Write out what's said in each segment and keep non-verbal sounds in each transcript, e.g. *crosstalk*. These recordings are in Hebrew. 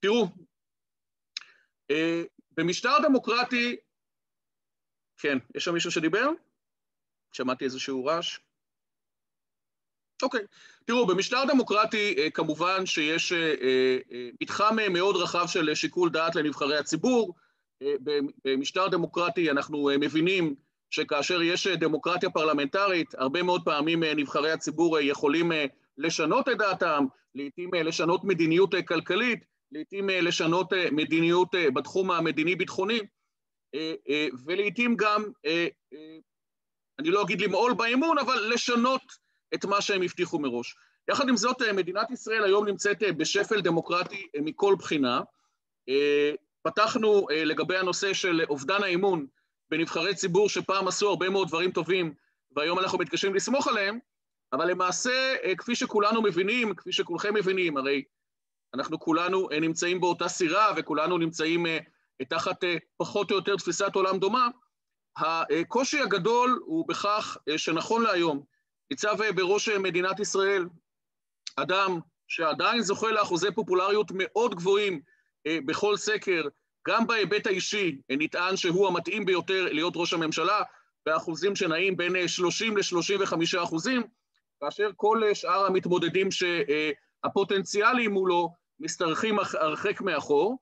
תראו, במשטר דמוקרטי, כן, יש שם מישהו שדיבר? שמעתי איזשהו רעש. אוקיי, תראו, במשטר דמוקרטי כמובן שיש מתחם מאוד רחב של שיקול דעת לנבחרי הציבור. במשטר דמוקרטי אנחנו מבינים שכאשר יש דמוקרטיה פרלמנטרית, הרבה מאוד פעמים נבחרי הציבור יכולים לשנות את דעתם, לעתים לשנות מדיניות כלכלית, לעתים לשנות מדיניות בתחום המדיני-ביטחוני, ולעתים גם, אני לא אגיד למעול באמון, אבל לשנות את מה שהם הבטיחו מראש. יחד עם זאת, מדינת ישראל היום נמצאת בשפל דמוקרטי מכל בחינה. פתחנו לגבי הנושא של אובדן האמון בנבחרי ציבור שפעם עשו הרבה מאוד דברים טובים, והיום אנחנו מתקשים לסמוך עליהם, אבל למעשה, כפי שכולנו מבינים, כפי שכולכם מבינים, הרי אנחנו כולנו נמצאים באותה סירה וכולנו נמצאים תחת פחות או יותר תפיסת עולם דומה, הקושי הגדול הוא בכך שנכון להיום, ניצב בראש מדינת ישראל אדם שעדיין זוכה לאחוזי פופולריות מאוד גבוהים בכל סקר, גם בהיבט האישי נטען שהוא המתאים ביותר להיות ראש הממשלה, באחוזים שנעים בין 30 ל-35 אחוזים, כאשר כל שאר המתמודדים שהפוטנציאלים מולו משתרכים הרחק מאחור,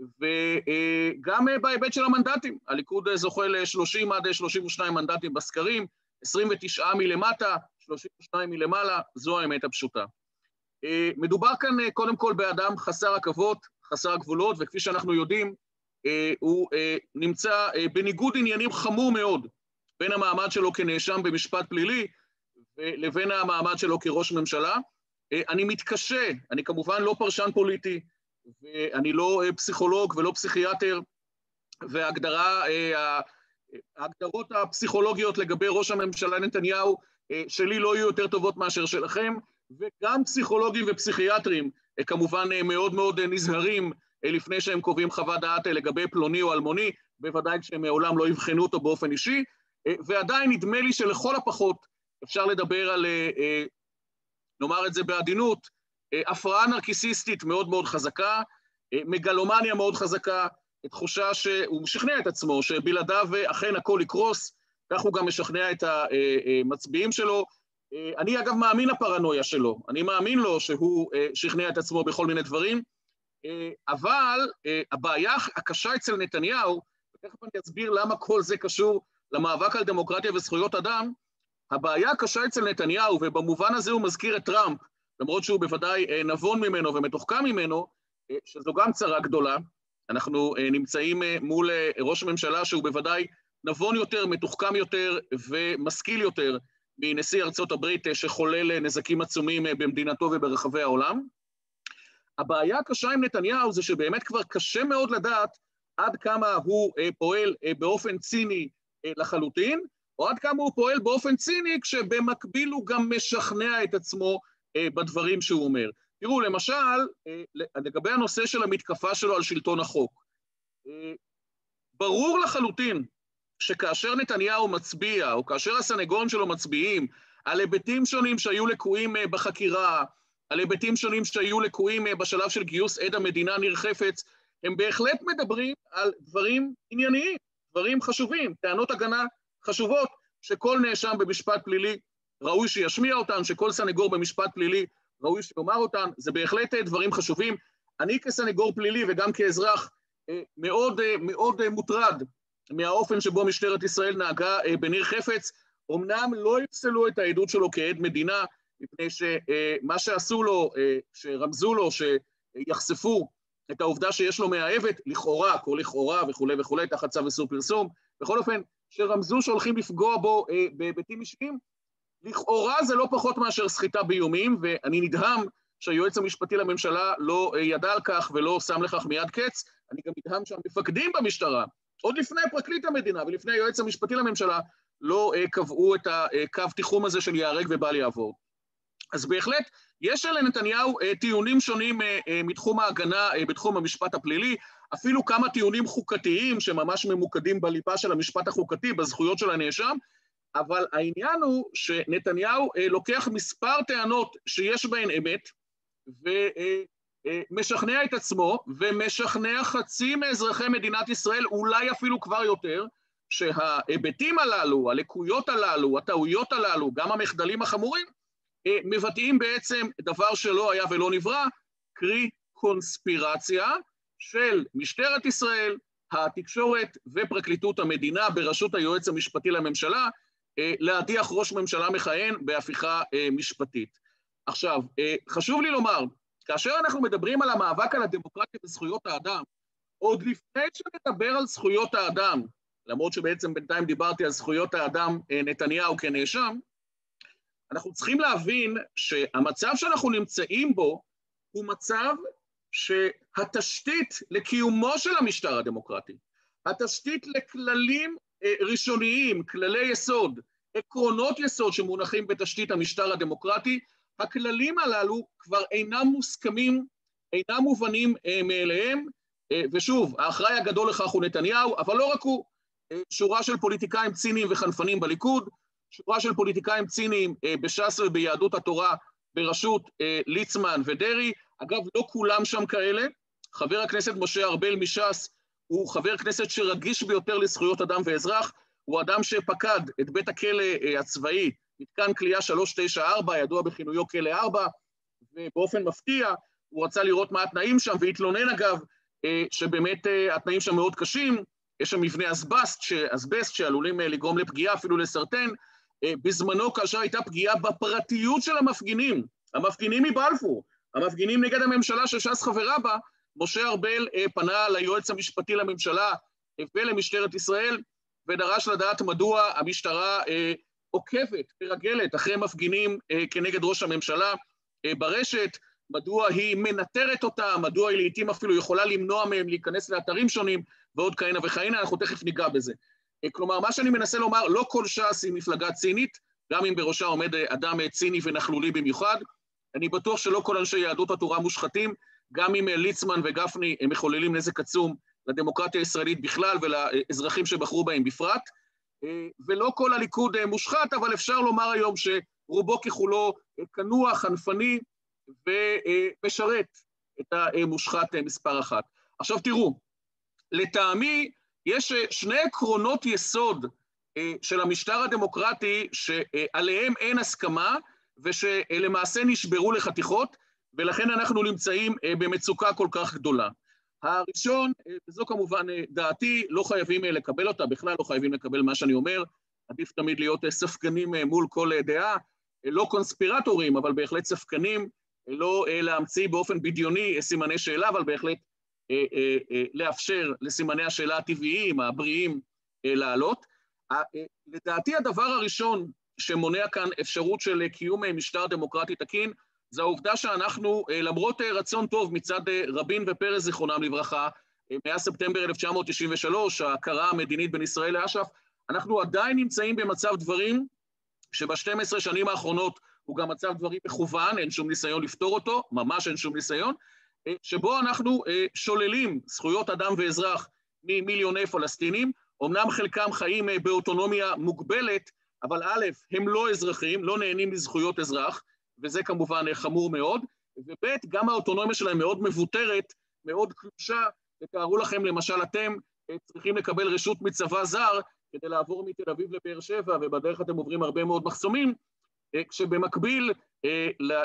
וגם בהיבט של המנדטים, הליכוד זוכה ל-30 עד 32 מנדטים בסקרים, 29 מלמטה, 32 מלמעלה, זו האמת הפשוטה. מדובר כאן קודם כל באדם חסר עכבות, חסר גבולות, וכפי שאנחנו יודעים, הוא נמצא בניגוד עניינים חמור מאוד בין המעמד שלו כנאשם במשפט פלילי לבין המעמד שלו כראש ממשלה. אני מתקשה, אני כמובן לא פרשן פוליטי, ואני לא פסיכולוג ולא פסיכיאטר, וההגדרה, ההגדרות הפסיכולוגיות לגבי ראש הממשלה נתניהו שלי לא יהיו יותר טובות מאשר שלכם, וגם פסיכולוגים ופסיכיאטרים כמובן מאוד מאוד נזהרים לפני שהם קובעים חוות דעת לגבי פלוני או אלמוני, בוודאי כשהם מעולם לא יבחנו אותו באופן אישי, ועדיין נדמה לי שלכל הפחות אפשר לדבר על, נאמר את זה בעדינות, הפרעה נרקיסיסטית מאוד מאוד חזקה, מגלומניה מאוד חזקה, תחושה שהוא משכנע את עצמו שבלעדיו אכן הכל יקרוס, כך הוא גם משכנע את המצביעים שלו. אני אגב מאמין לפרנויה שלו, אני מאמין לו שהוא שכנע את עצמו בכל מיני דברים, אבל הבעיה הקשה אצל נתניהו, ותכף אני אסביר למה כל זה קשור למאבק על דמוקרטיה וזכויות אדם, הבעיה הקשה אצל נתניהו, ובמובן הזה הוא מזכיר את טראמפ, למרות שהוא בוודאי נבון ממנו ומתוחכם ממנו, שזו גם צרה גדולה. אנחנו נמצאים מול ראש ממשלה שהוא בוודאי נבון יותר, מתוחכם יותר ומשכיל יותר מנשיא ארצות הברית שחולל נזקים עצומים במדינתו וברחבי העולם. הבעיה הקשה עם נתניהו זה שבאמת כבר קשה מאוד לדעת עד כמה הוא פועל באופן ציני לחלוטין, או עד כמה הוא פועל באופן ציני כשבמקביל הוא גם משכנע את עצמו בדברים שהוא אומר. תראו, למשל, לגבי הנושא של המתקפה שלו על שלטון החוק, ברור לחלוטין שכאשר נתניהו מצביע, או כאשר הסנגורים שלו מצביעים, על היבטים שונים שהיו לקויים בחקירה, על היבטים שונים שהיו לקויים בשלב של גיוס עד המדינה ניר חפץ, הם בהחלט מדברים על דברים ענייניים, דברים חשובים, טענות הגנה חשובות, שכל נאשם במשפט פלילי ראוי שישמיע אותן, שכל סנגור במשפט פלילי ראוי שיאמר אותן, זה בהחלט דברים חשובים. אני כסנגור פלילי וגם כאזרח מאוד מאוד מוטרד מהאופן שבו משטרת ישראל נהגה בניר חפץ, אמנם לא יפסלו את העדות שלו כעד מדינה, מפני שמה שעשו לו, שרמזו לו, שיחשפו את העובדה שיש לו מאהבת, לכאורה, כל לכאורה וכולי וכולי, תחת צו איסור פרסום, בכל אופן, שרמזו שהולכים לפגוע בו בהיבטים אישיים, לכאורה זה לא פחות מאשר סחיטה באיומים, ואני נדהם שהיועץ המשפטי לממשלה לא ידע על כך ולא שם לכך מיד קץ, אני גם נדהם שהמפקדים במשטרה, עוד לפני פרקליט המדינה ולפני היועץ המשפטי לממשלה, לא קבעו את הקו תיחום הזה של ייהרג ובל יעבור. אז בהחלט, יש לנתניהו טיעונים שונים מתחום ההגנה בתחום המשפט הפלילי, אפילו כמה טיעונים חוקתיים שממש ממוקדים בליבה של המשפט החוקתי, בזכויות של הנאשם, אבל העניין הוא שנתניהו לוקח מספר טענות שיש בהן אמת, משכנע את עצמו ומשכנע חצי מאזרחי מדינת ישראל, אולי אפילו כבר יותר, שההיבטים הללו, הלקויות הללו, הטעויות הללו, גם המחדלים החמורים, מבטאים בעצם דבר שלא היה ולא נברא, קרי קונספירציה של משטרת ישראל, התקשורת ופרקליטות המדינה בראשות היועץ המשפטי לממשלה, להדיח ראש ממשלה מכהן בהפיכה משפטית. עכשיו, חשוב לי לומר, כאשר אנחנו מדברים על המאבק על הדמוקרטיה וזכויות האדם, עוד לפני שנדבר על זכויות האדם, למרות שבעצם בינתיים דיברתי על זכויות האדם נתניהו כנאשם, אנחנו צריכים להבין שהמצב שאנחנו נמצאים בו הוא מצב שהתשתית לקיומו של המשטר הדמוקרטי, התשתית לכללים ראשוניים, כללי יסוד, עקרונות יסוד שמונחים בתשתית המשטר הדמוקרטי, הכללים הללו כבר אינם מוסכמים, אינם מובנים מאליהם, ושוב, האחראי הגדול לכך הוא נתניהו, אבל לא רק הוא, שורה של פוליטיקאים ציניים וחנפנים בליכוד, שורה של פוליטיקאים ציניים בש"ס וביהדות התורה בראשות ליצמן ודרעי, אגב, לא כולם שם כאלה, חבר הכנסת משה ארבל מש"ס הוא חבר כנסת שרגיש ביותר לזכויות אדם ואזרח, הוא אדם שפקד את בית הכלא הצבאי, מתקן כליאה 394, ידוע בכינויו כלא 4, ובאופן מפתיע הוא רצה לראות מה התנאים שם, והתלונן אגב, שבאמת התנאים שם מאוד קשים, יש שם מבנה אסבסט, אסבסט שעלולים לגרום לפגיעה, אפילו לסרטן. בזמנו, כאשר הייתה פגיעה בפרטיות של המפגינים, המפגינים מבלפור, המפגינים נגד הממשלה שש"ס חברה בה, משה ארבל פנה ליועץ המשפטי לממשלה ולמשטרת ישראל, ודרש לדעת מדוע המשטרה עוקבת, מרגלת, אחרי מפגינים כנגד ראש הממשלה ברשת, מדוע היא מנטרת אותם, מדוע היא לעיתים אפילו יכולה למנוע מהם להיכנס לאתרים שונים, ועוד כהנה וכהנה, אנחנו תכף ניגע בזה. כלומר, מה שאני מנסה לומר, לא כל ש"ס היא מפלגה צינית, גם אם בראשה עומד אדם ציני ונכלולי במיוחד. אני בטוח שלא כל אנשי יהדות התורה מושחתים, גם אם ליצמן וגפני הם מחוללים נזק עצום לדמוקרטיה הישראלית בכלל ולאזרחים שבחרו בהם בפרט. ולא כל הליכוד מושחת, אבל אפשר לומר היום שרובו ככולו כנוע, חנפני ומשרת את המושחת מספר אחת. עכשיו תראו, לטעמי יש שני עקרונות יסוד של המשטר הדמוקרטי שעליהם אין הסכמה ושלמעשה נשברו לחתיכות, ולכן אנחנו נמצאים במצוקה כל כך גדולה. הראשון, וזו כמובן דעתי, לא חייבים לקבל אותה, בכלל לא חייבים לקבל מה שאני אומר, עדיף תמיד להיות ספקנים מול כל דעה, לא קונספירטורים, אבל בהחלט ספקנים, לא להמציא באופן בדיוני סימני שאלה, אבל בהחלט לאפשר לסימני השאלה הטבעיים, הבריאים, לעלות. לדעתי הדבר הראשון שמונע כאן אפשרות של קיום משטר דמוקרטי תקין, זה העובדה שאנחנו, למרות רצון טוב מצד רבין ופרס, זיכרונם לברכה, מאז ספטמבר 1993, ההכרה המדינית בין ישראל לאש"ף, אנחנו עדיין נמצאים במצב דברים שב-12 שנים האחרונות הוא גם מצב דברים מכוון, אין שום ניסיון לפתור אותו, ממש אין שום ניסיון, שבו אנחנו שוללים זכויות אדם ואזרח ממיליוני פלסטינים, אמנם חלקם חיים באוטונומיה מוגבלת, אבל א', הם לא אזרחים, לא נהנים מזכויות אזרח, וזה כמובן חמור מאוד, וב', גם האוטונומיה שלהם מאוד מבוטרת, מאוד קלושה, ותארו לכם, למשל, אתם צריכים לקבל רשות מצבא זר כדי לעבור מתל אביב לבאר שבע, ובדרך אתם עוברים הרבה מאוד מחסומים, כשבמקביל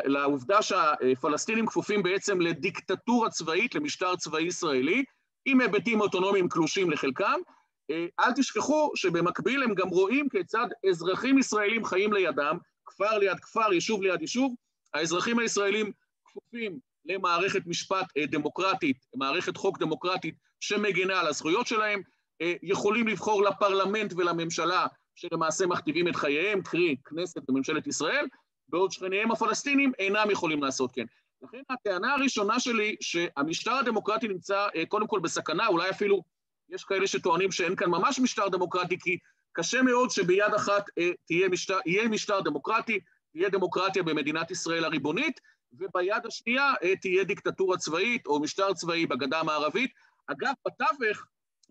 לעובדה שהפלסטינים כפופים בעצם לדיקטטורה צבאית, למשטר צבאי ישראלי, עם היבטים אוטונומיים קלושים לחלקם, אל תשכחו שבמקביל הם גם רואים כיצד אזרחים ישראלים חיים לידם, כפר ליד כפר, יישוב ליד יישוב, האזרחים הישראלים כפופים למערכת משפט דמוקרטית, מערכת חוק דמוקרטית שמגינה על הזכויות שלהם, יכולים לבחור לפרלמנט ולממשלה שלמעשה מכתיבים את חייהם, קרי כנסת וממשלת ישראל, בעוד שכניהם הפלסטינים אינם יכולים לעשות כן. לכן הטענה הראשונה שלי שהמשטר הדמוקרטי נמצא קודם כל בסכנה, אולי אפילו יש כאלה שטוענים שאין כאן ממש משטר דמוקרטי, כי קשה מאוד שביד אחת תהיה משטר, יהיה משטר דמוקרטי, תהיה דמוקרטיה במדינת ישראל הריבונית, וביד השנייה תהיה דיקטטורה צבאית או משטר צבאי בגדה המערבית. אגב, בתווך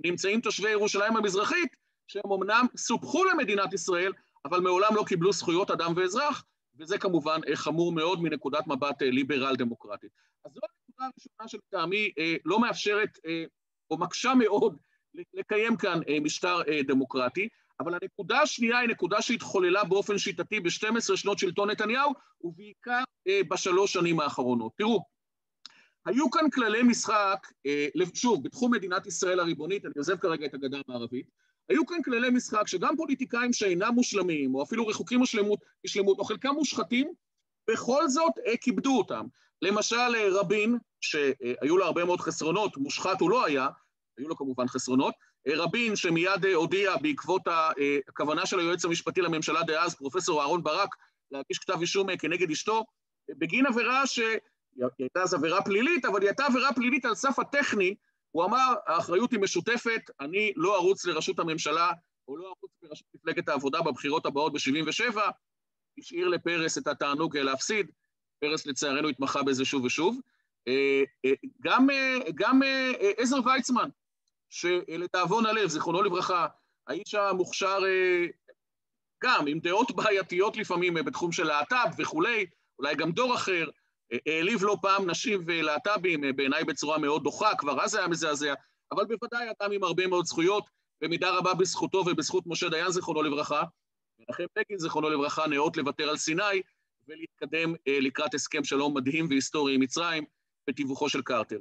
נמצאים תושבי ירושלים המזרחית, שהם אמנם סופחו למדינת ישראל, אבל מעולם לא קיבלו זכויות אדם ואזרח, וזה כמובן חמור מאוד מנקודת מבט ליברל דמוקרטית. אז זו הנקודה הראשונה שלטעמי לא מאפשרת או מקשה מאוד לקיים כאן משטר דמוקרטי, אבל הנקודה השנייה היא נקודה שהתחוללה באופן שיטתי ב-12 שנות שלטון נתניהו, ובעיקר בשלוש שנים האחרונות. תראו, היו כאן כללי משחק, שוב, בתחום מדינת ישראל הריבונית, אני עוזב כרגע את הגדה המערבית, היו כאן כללי משחק שגם פוליטיקאים שאינם מושלמים, או אפילו רחוקים משלמות, משלמות או חלקם מושחתים, בכל זאת כיבדו אותם. למשל רבין, שהיו לו הרבה מאוד חסרונות, מושחת הוא לא היה, היו לו כמובן חסרונות, רבין שמיד הודיע בעקבות הכוונה של היועץ המשפטי לממשלה דאז, פרופסור אהרן ברק, להגיש כתב אישום כנגד אשתו, בגין עבירה שהיא הייתה אז עבירה פלילית, אבל היא הייתה עבירה פלילית על סף הטכני, הוא אמר, האחריות היא משותפת, אני לא ארוץ לראשות הממשלה, או לא ארוץ לראשות מפלגת העבודה בבחירות הבאות ב-77', השאיר לפרס את התענוג להפסיד, פרס לצערנו התמחה בזה שוב ושוב. גם, גם עזר ויצמן, שלתאבון הלב, זיכרונו לברכה, האיש המוכשר גם עם דעות בעייתיות לפעמים בתחום של להט"ב וכולי, אולי גם דור אחר, העליב לא פעם נשים ולהט"בים, בעיניי בצורה מאוד דוחה, כבר אז היה מזעזע, אבל בוודאי אדם עם הרבה מאוד זכויות, במידה רבה בזכותו ובזכות משה דיין, זיכרונו לברכה, מנחם בגין, זיכרונו לברכה, נאות לוותר על סיני ולהתקדם לקראת הסכם שלום מדהים והיסטורי עם מצרים בתיווכו של קרטר.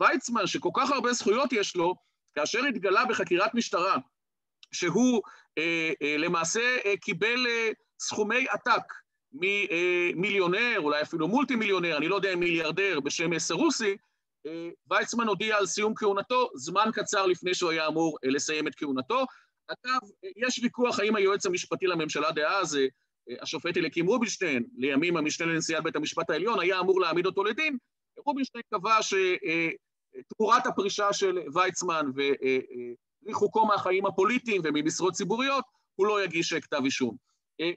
ויצמן, שכל כך הרבה זכויות יש לו, כאשר התגלה בחקירת משטרה שהוא אה, אה, למעשה אה, קיבל אה, סכומי עתק ממיליונר, אולי אפילו מולטי מיליונר, אני לא יודע אם מיליארדר בשם סרוסי, אה, ויצמן הודיע על סיום כהונתו זמן קצר לפני שהוא היה אמור אה, לסיים את כהונתו. אגב, יש ויכוח האם היועץ המשפטי לממשלה דאז, אה, השופט אליקים רובינשטיין, לימים המשנה לנשיאת בית המשפט העליון, היה אמור להעמיד אותו לדין. רובינשטיין קבע שתמורת הפרישה של ויצמן וריחוקו מהחיים הפוליטיים וממשרות ציבוריות, הוא לא יגיש כתב אישום.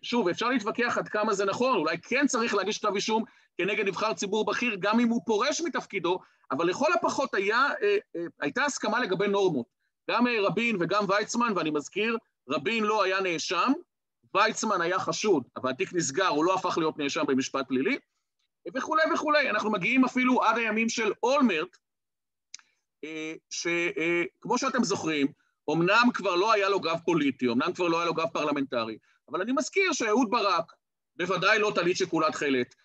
שוב, אפשר להתווכח עד כמה זה נכון, אולי כן צריך להגיש כתב אישום כנגד נבחר ציבור בכיר, גם אם הוא פורש מתפקידו, אבל לכל הפחות היה, הייתה הסכמה לגבי נורמות. גם רבין וגם ויצמן, ואני מזכיר, רבין לא היה נאשם, ויצמן היה חשוד, אבל התיק נסגר, הוא לא הפך להיות נאשם במשפט פלילי, וכולי וכולי. אנחנו מגיעים אפילו עד הימים של אולמרט, שכמו שאתם זוכרים, אמנם כבר לא היה לו גב פוליטי, אמנם כבר לא היה לו גב פרלמנטרי, אבל אני מזכיר שאהוד ברק, בוודאי לא טלית שכולה תכלת,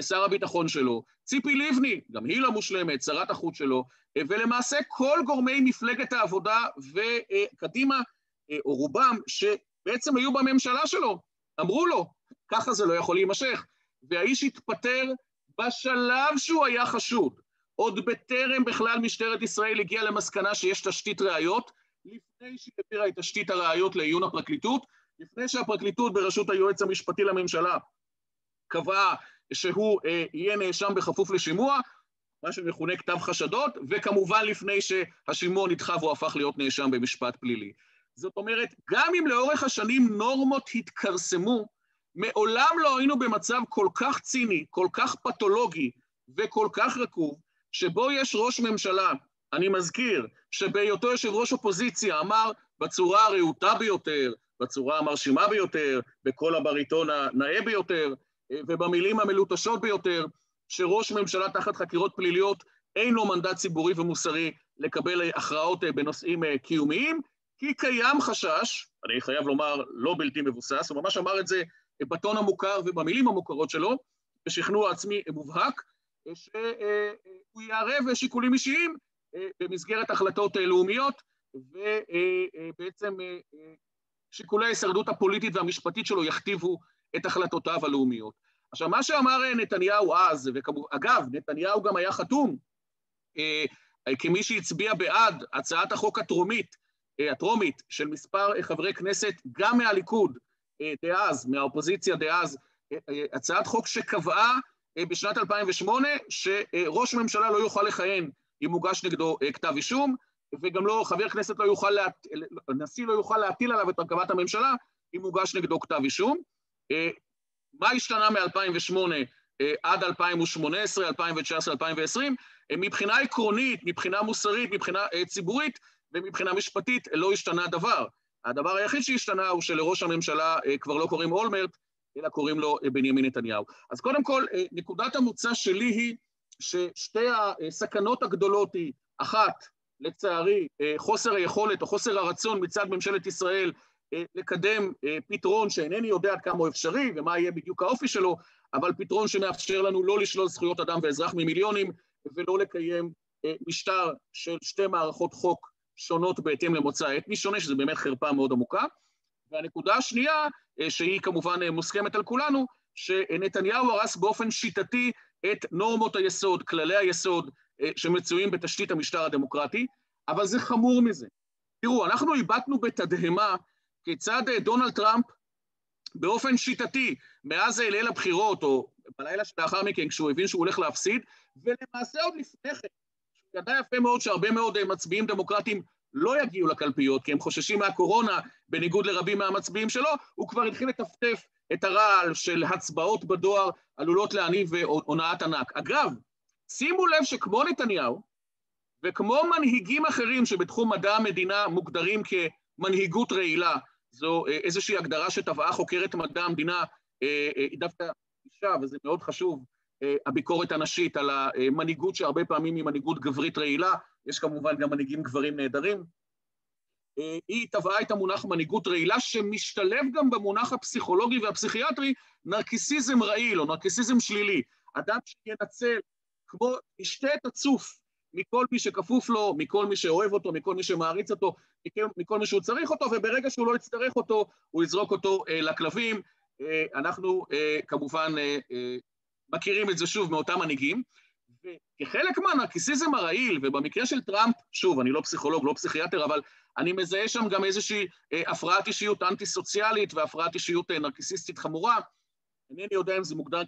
שר הביטחון שלו, ציפי לבני, גם היא לא מושלמת, שרת החוץ שלו, ולמעשה כל גורמי מפלגת העבודה וקדימה, או רובם, שבעצם היו בממשלה שלו, אמרו לו, ככה זה לא יכול להימשך. והאיש התפטר בשלב שהוא היה חשוד. עוד בטרם בכלל משטרת ישראל הגיעה למסקנה שיש תשתית ראיות, לפני שהיא העבירה את תשתית הראיות לעיון הפרקליטות, לפני שהפרקליטות בראשות היועץ המשפטי לממשלה קבעה שהוא אה, יהיה נאשם בכפוף לשימוע, מה שמכונה כתב חשדות, וכמובן לפני שהשימוע נדחה והוא הפך להיות נאשם במשפט פלילי. זאת אומרת, גם אם לאורך השנים נורמות התכרסמו, מעולם לא היינו במצב כל כך ציני, כל כך פתולוגי וכל כך רקוב, שבו יש ראש ממשלה, אני מזכיר, שבהיותו יושב ראש אופוזיציה אמר בצורה הרהוטה ביותר, בצורה המרשימה ביותר, בקול הבריטון הנאה ביותר, ובמילים המלוטשות ביותר, שראש ממשלה תחת חקירות פליליות אין לו מנדט ציבורי ומוסרי לקבל הכרעות בנושאים קיומיים, כי קיים חשש, אני חייב לומר לא בלתי מבוסס, הוא ממש אמר את זה בטון המוכר ובמילים המוכרות שלו, בשכנוע עצמי מובהק, שהוא יערב שיקולים אישיים במסגרת החלטות לאומיות, ובעצם שיקולי ההישרדות הפוליטית והמשפטית שלו יכתיבו את החלטותיו הלאומיות. עכשיו, מה שאמר נתניהו אז, ואגב, נתניהו גם היה חתום כמי שהצביע בעד הצעת החוק הטרומית, הטרומית של מספר חברי כנסת, גם מהליכוד, דאז, מהאופוזיציה דאז, הצעת חוק שקבעה בשנת 2008 שראש ממשלה לא יוכל לכהן אם הוגש נגדו כתב אישום, וגם לא, חבר כנסת לא יוכל, להט... נשיא לא יוכל להטיל עליו את הרכבת הממשלה אם הוגש נגדו כתב אישום. מה השתנה מ-2008 עד 2018, 2019, 2020? מבחינה עקרונית, מבחינה מוסרית, מבחינה ציבורית ומבחינה משפטית לא השתנה דבר. הדבר היחיד שהשתנה הוא שלראש הממשלה כבר לא קוראים אולמרט, אלא קוראים לו בנימין נתניהו. אז קודם כל, נקודת המוצא שלי היא ששתי הסכנות הגדולות היא, אחת, לצערי, חוסר היכולת או חוסר הרצון מצד ממשלת ישראל לקדם פתרון שאינני יודע עד כמה הוא אפשרי ומה יהיה בדיוק האופי שלו, אבל פתרון שמאפשר לנו לא לשלול זכויות אדם ואזרח ממיליונים ולא לקיים משטר של שתי מערכות חוק שונות בהתאם למוצא אתני שונה, שזה באמת חרפה מאוד עמוקה. והנקודה השנייה, שהיא כמובן מוסכמת על כולנו, שנתניהו הרס באופן שיטתי את נורמות היסוד, כללי היסוד שמצויים בתשתית המשטר הדמוקרטי, אבל זה חמור מזה. תראו, אנחנו איבדנו בתדהמה כיצד דונלד טראמפ באופן שיטתי, מאז ליל הבחירות, או בלילה שלאחר מכן, כשהוא הבין שהוא הולך להפסיד, ולמעשה עוד לפני כן, ידע יפה מאוד שהרבה מאוד מצביעים דמוקרטיים לא יגיעו לקלפיות, כי הם חוששים מהקורונה, בניגוד לרבים מהמצביעים שלו, הוא כבר התחיל לטפטף את הרעל של הצבעות בדואר עלולות להניב הונאת ענק. אגב, שימו לב שכמו נתניהו, וכמו מנהיגים אחרים שבתחום מדע המדינה מוגדרים כמנהיגות רעילה, זו אה, איזושהי הגדרה שטבעה חוקרת מדע המדינה, אה, אה, היא דווקא אישה, וזה מאוד חשוב, הביקורת הנשית על המנהיגות שהרבה פעמים היא מנהיגות גברית רעילה, יש כמובן גם מנהיגים גברים נהדרים. היא טבעה את המונח מנהיגות רעילה, שמשתלב גם במונח הפסיכולוגי והפסיכיאטרי נרקיסיזם רעיל או נרקיסיזם שלילי. אדם שינצל, כמו, ישתה את הצוף מכל מי שכפוף לו, מכל מי שאוהב אותו, מכל מי שמעריץ אותו, מכל מי שהוא צריך אותו, וברגע שהוא לא יצטרך אותו, הוא יזרוק אותו אה, לכלבים. אה, אנחנו אה, כמובן אה, אה, מכירים את זה שוב מאותם מנהיגים. וכחלק מהנרקיסיזם הרעיל, ובמקרה של טראמפ, שוב, אני לא פסיכולוג, לא פסיכיאטר, אבל אני מזהה שם גם איזושהי אה, הפרעת אישיות אנטי-סוציאלית והפרעת אישיות אה, נרקיסיסטית חמורה. אינני יודע אם זה מוגדר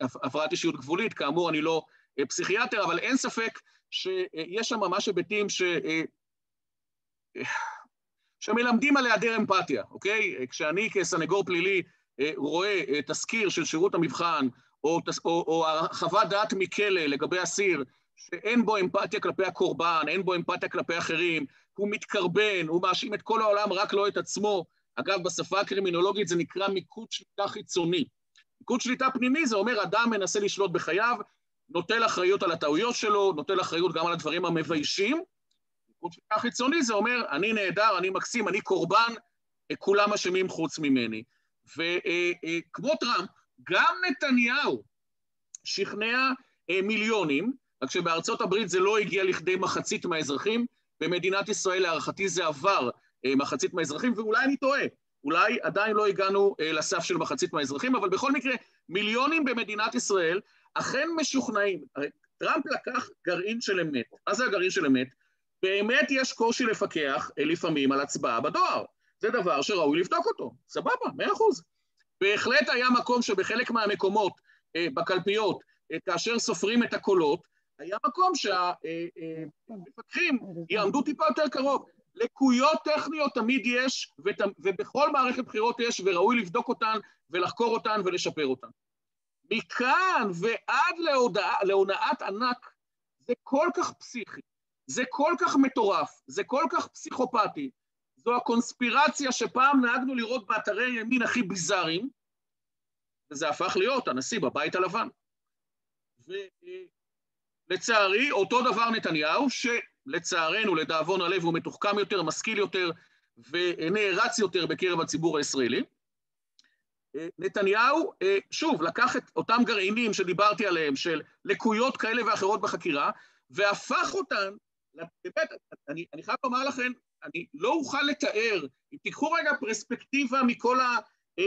כהפרעת אישיות גבולית, כאמור, אני לא אה, פסיכיאטר, אבל אין ספק שיש שם ממש היבטים ש... שמלמדים על היעדר אמפתיה, אוקיי? כשאני כסנגור פלילי רואה תזכיר של שירות המבחן, או, או, או חוות דעת מכלא לגבי אסיר, שאין בו אמפתיה כלפי הקורבן, אין בו אמפתיה כלפי אחרים, הוא מתקרבן, הוא מאשים את כל העולם, רק לא את עצמו. אגב, בשפה הקרימינולוגית זה נקרא מיקוד שליטה חיצוני. מיקוד שליטה פנימי זה אומר אדם מנסה לשלוט בחייו, נוטל אחריות על הטעויות שלו, נוטל אחריות גם על הדברים המביישים. מיקוד שליטה חיצוני זה אומר, אני נהדר, אני מקסים, אני קורבן, כולם אשמים חוץ ממני. וכמו טראמפ, גם נתניהו שכנע מיליונים, רק שבארצות הברית זה לא הגיע לכדי מחצית מהאזרחים, במדינת ישראל להערכתי זה עבר אה, מחצית מהאזרחים, ואולי אני טועה, אולי עדיין לא הגענו אה, לסף של מחצית מהאזרחים, אבל בכל מקרה, מיליונים במדינת ישראל אכן משוכנעים. הרי טראמפ לקח גרעין של אמת. מה זה הגרעין של אמת? באמת יש קושי לפקח אה, לפעמים על הצבעה בדואר. זה דבר שראוי לבדוק אותו. סבבה, מאה אחוז. בהחלט היה מקום שבחלק מהמקומות, בקלפיות, כאשר סופרים את הקולות, היה מקום שהמפקחים יעמדו טיפה יותר קרוב. לקויות טכניות תמיד יש, ובכל מערכת בחירות יש, וראוי לבדוק אותן ולחקור אותן ולשפר אותן. מכאן ועד להודעה, להונאת ענק, זה כל כך פסיכי, זה כל כך מטורף, זה כל כך פסיכופתי, זו הקונספירציה שפעם נהגנו לראות באתרי ימין הכי ביזאריים, וזה הפך להיות הנשיא בבית הלבן. לצערי, אותו דבר נתניהו, שלצערנו, לדאבון הלב, הוא מתוחכם יותר, משכיל יותר ונערץ יותר בקרב הציבור הישראלי. נתניהו, שוב, לקח את אותם גרעינים שדיברתי עליהם, של לקויות כאלה ואחרות בחקירה, והפך אותן, באמת, אני, אני חייב לומר לכם, אני לא אוכל לתאר, אם תיקחו רגע פרספקטיבה מכל ה...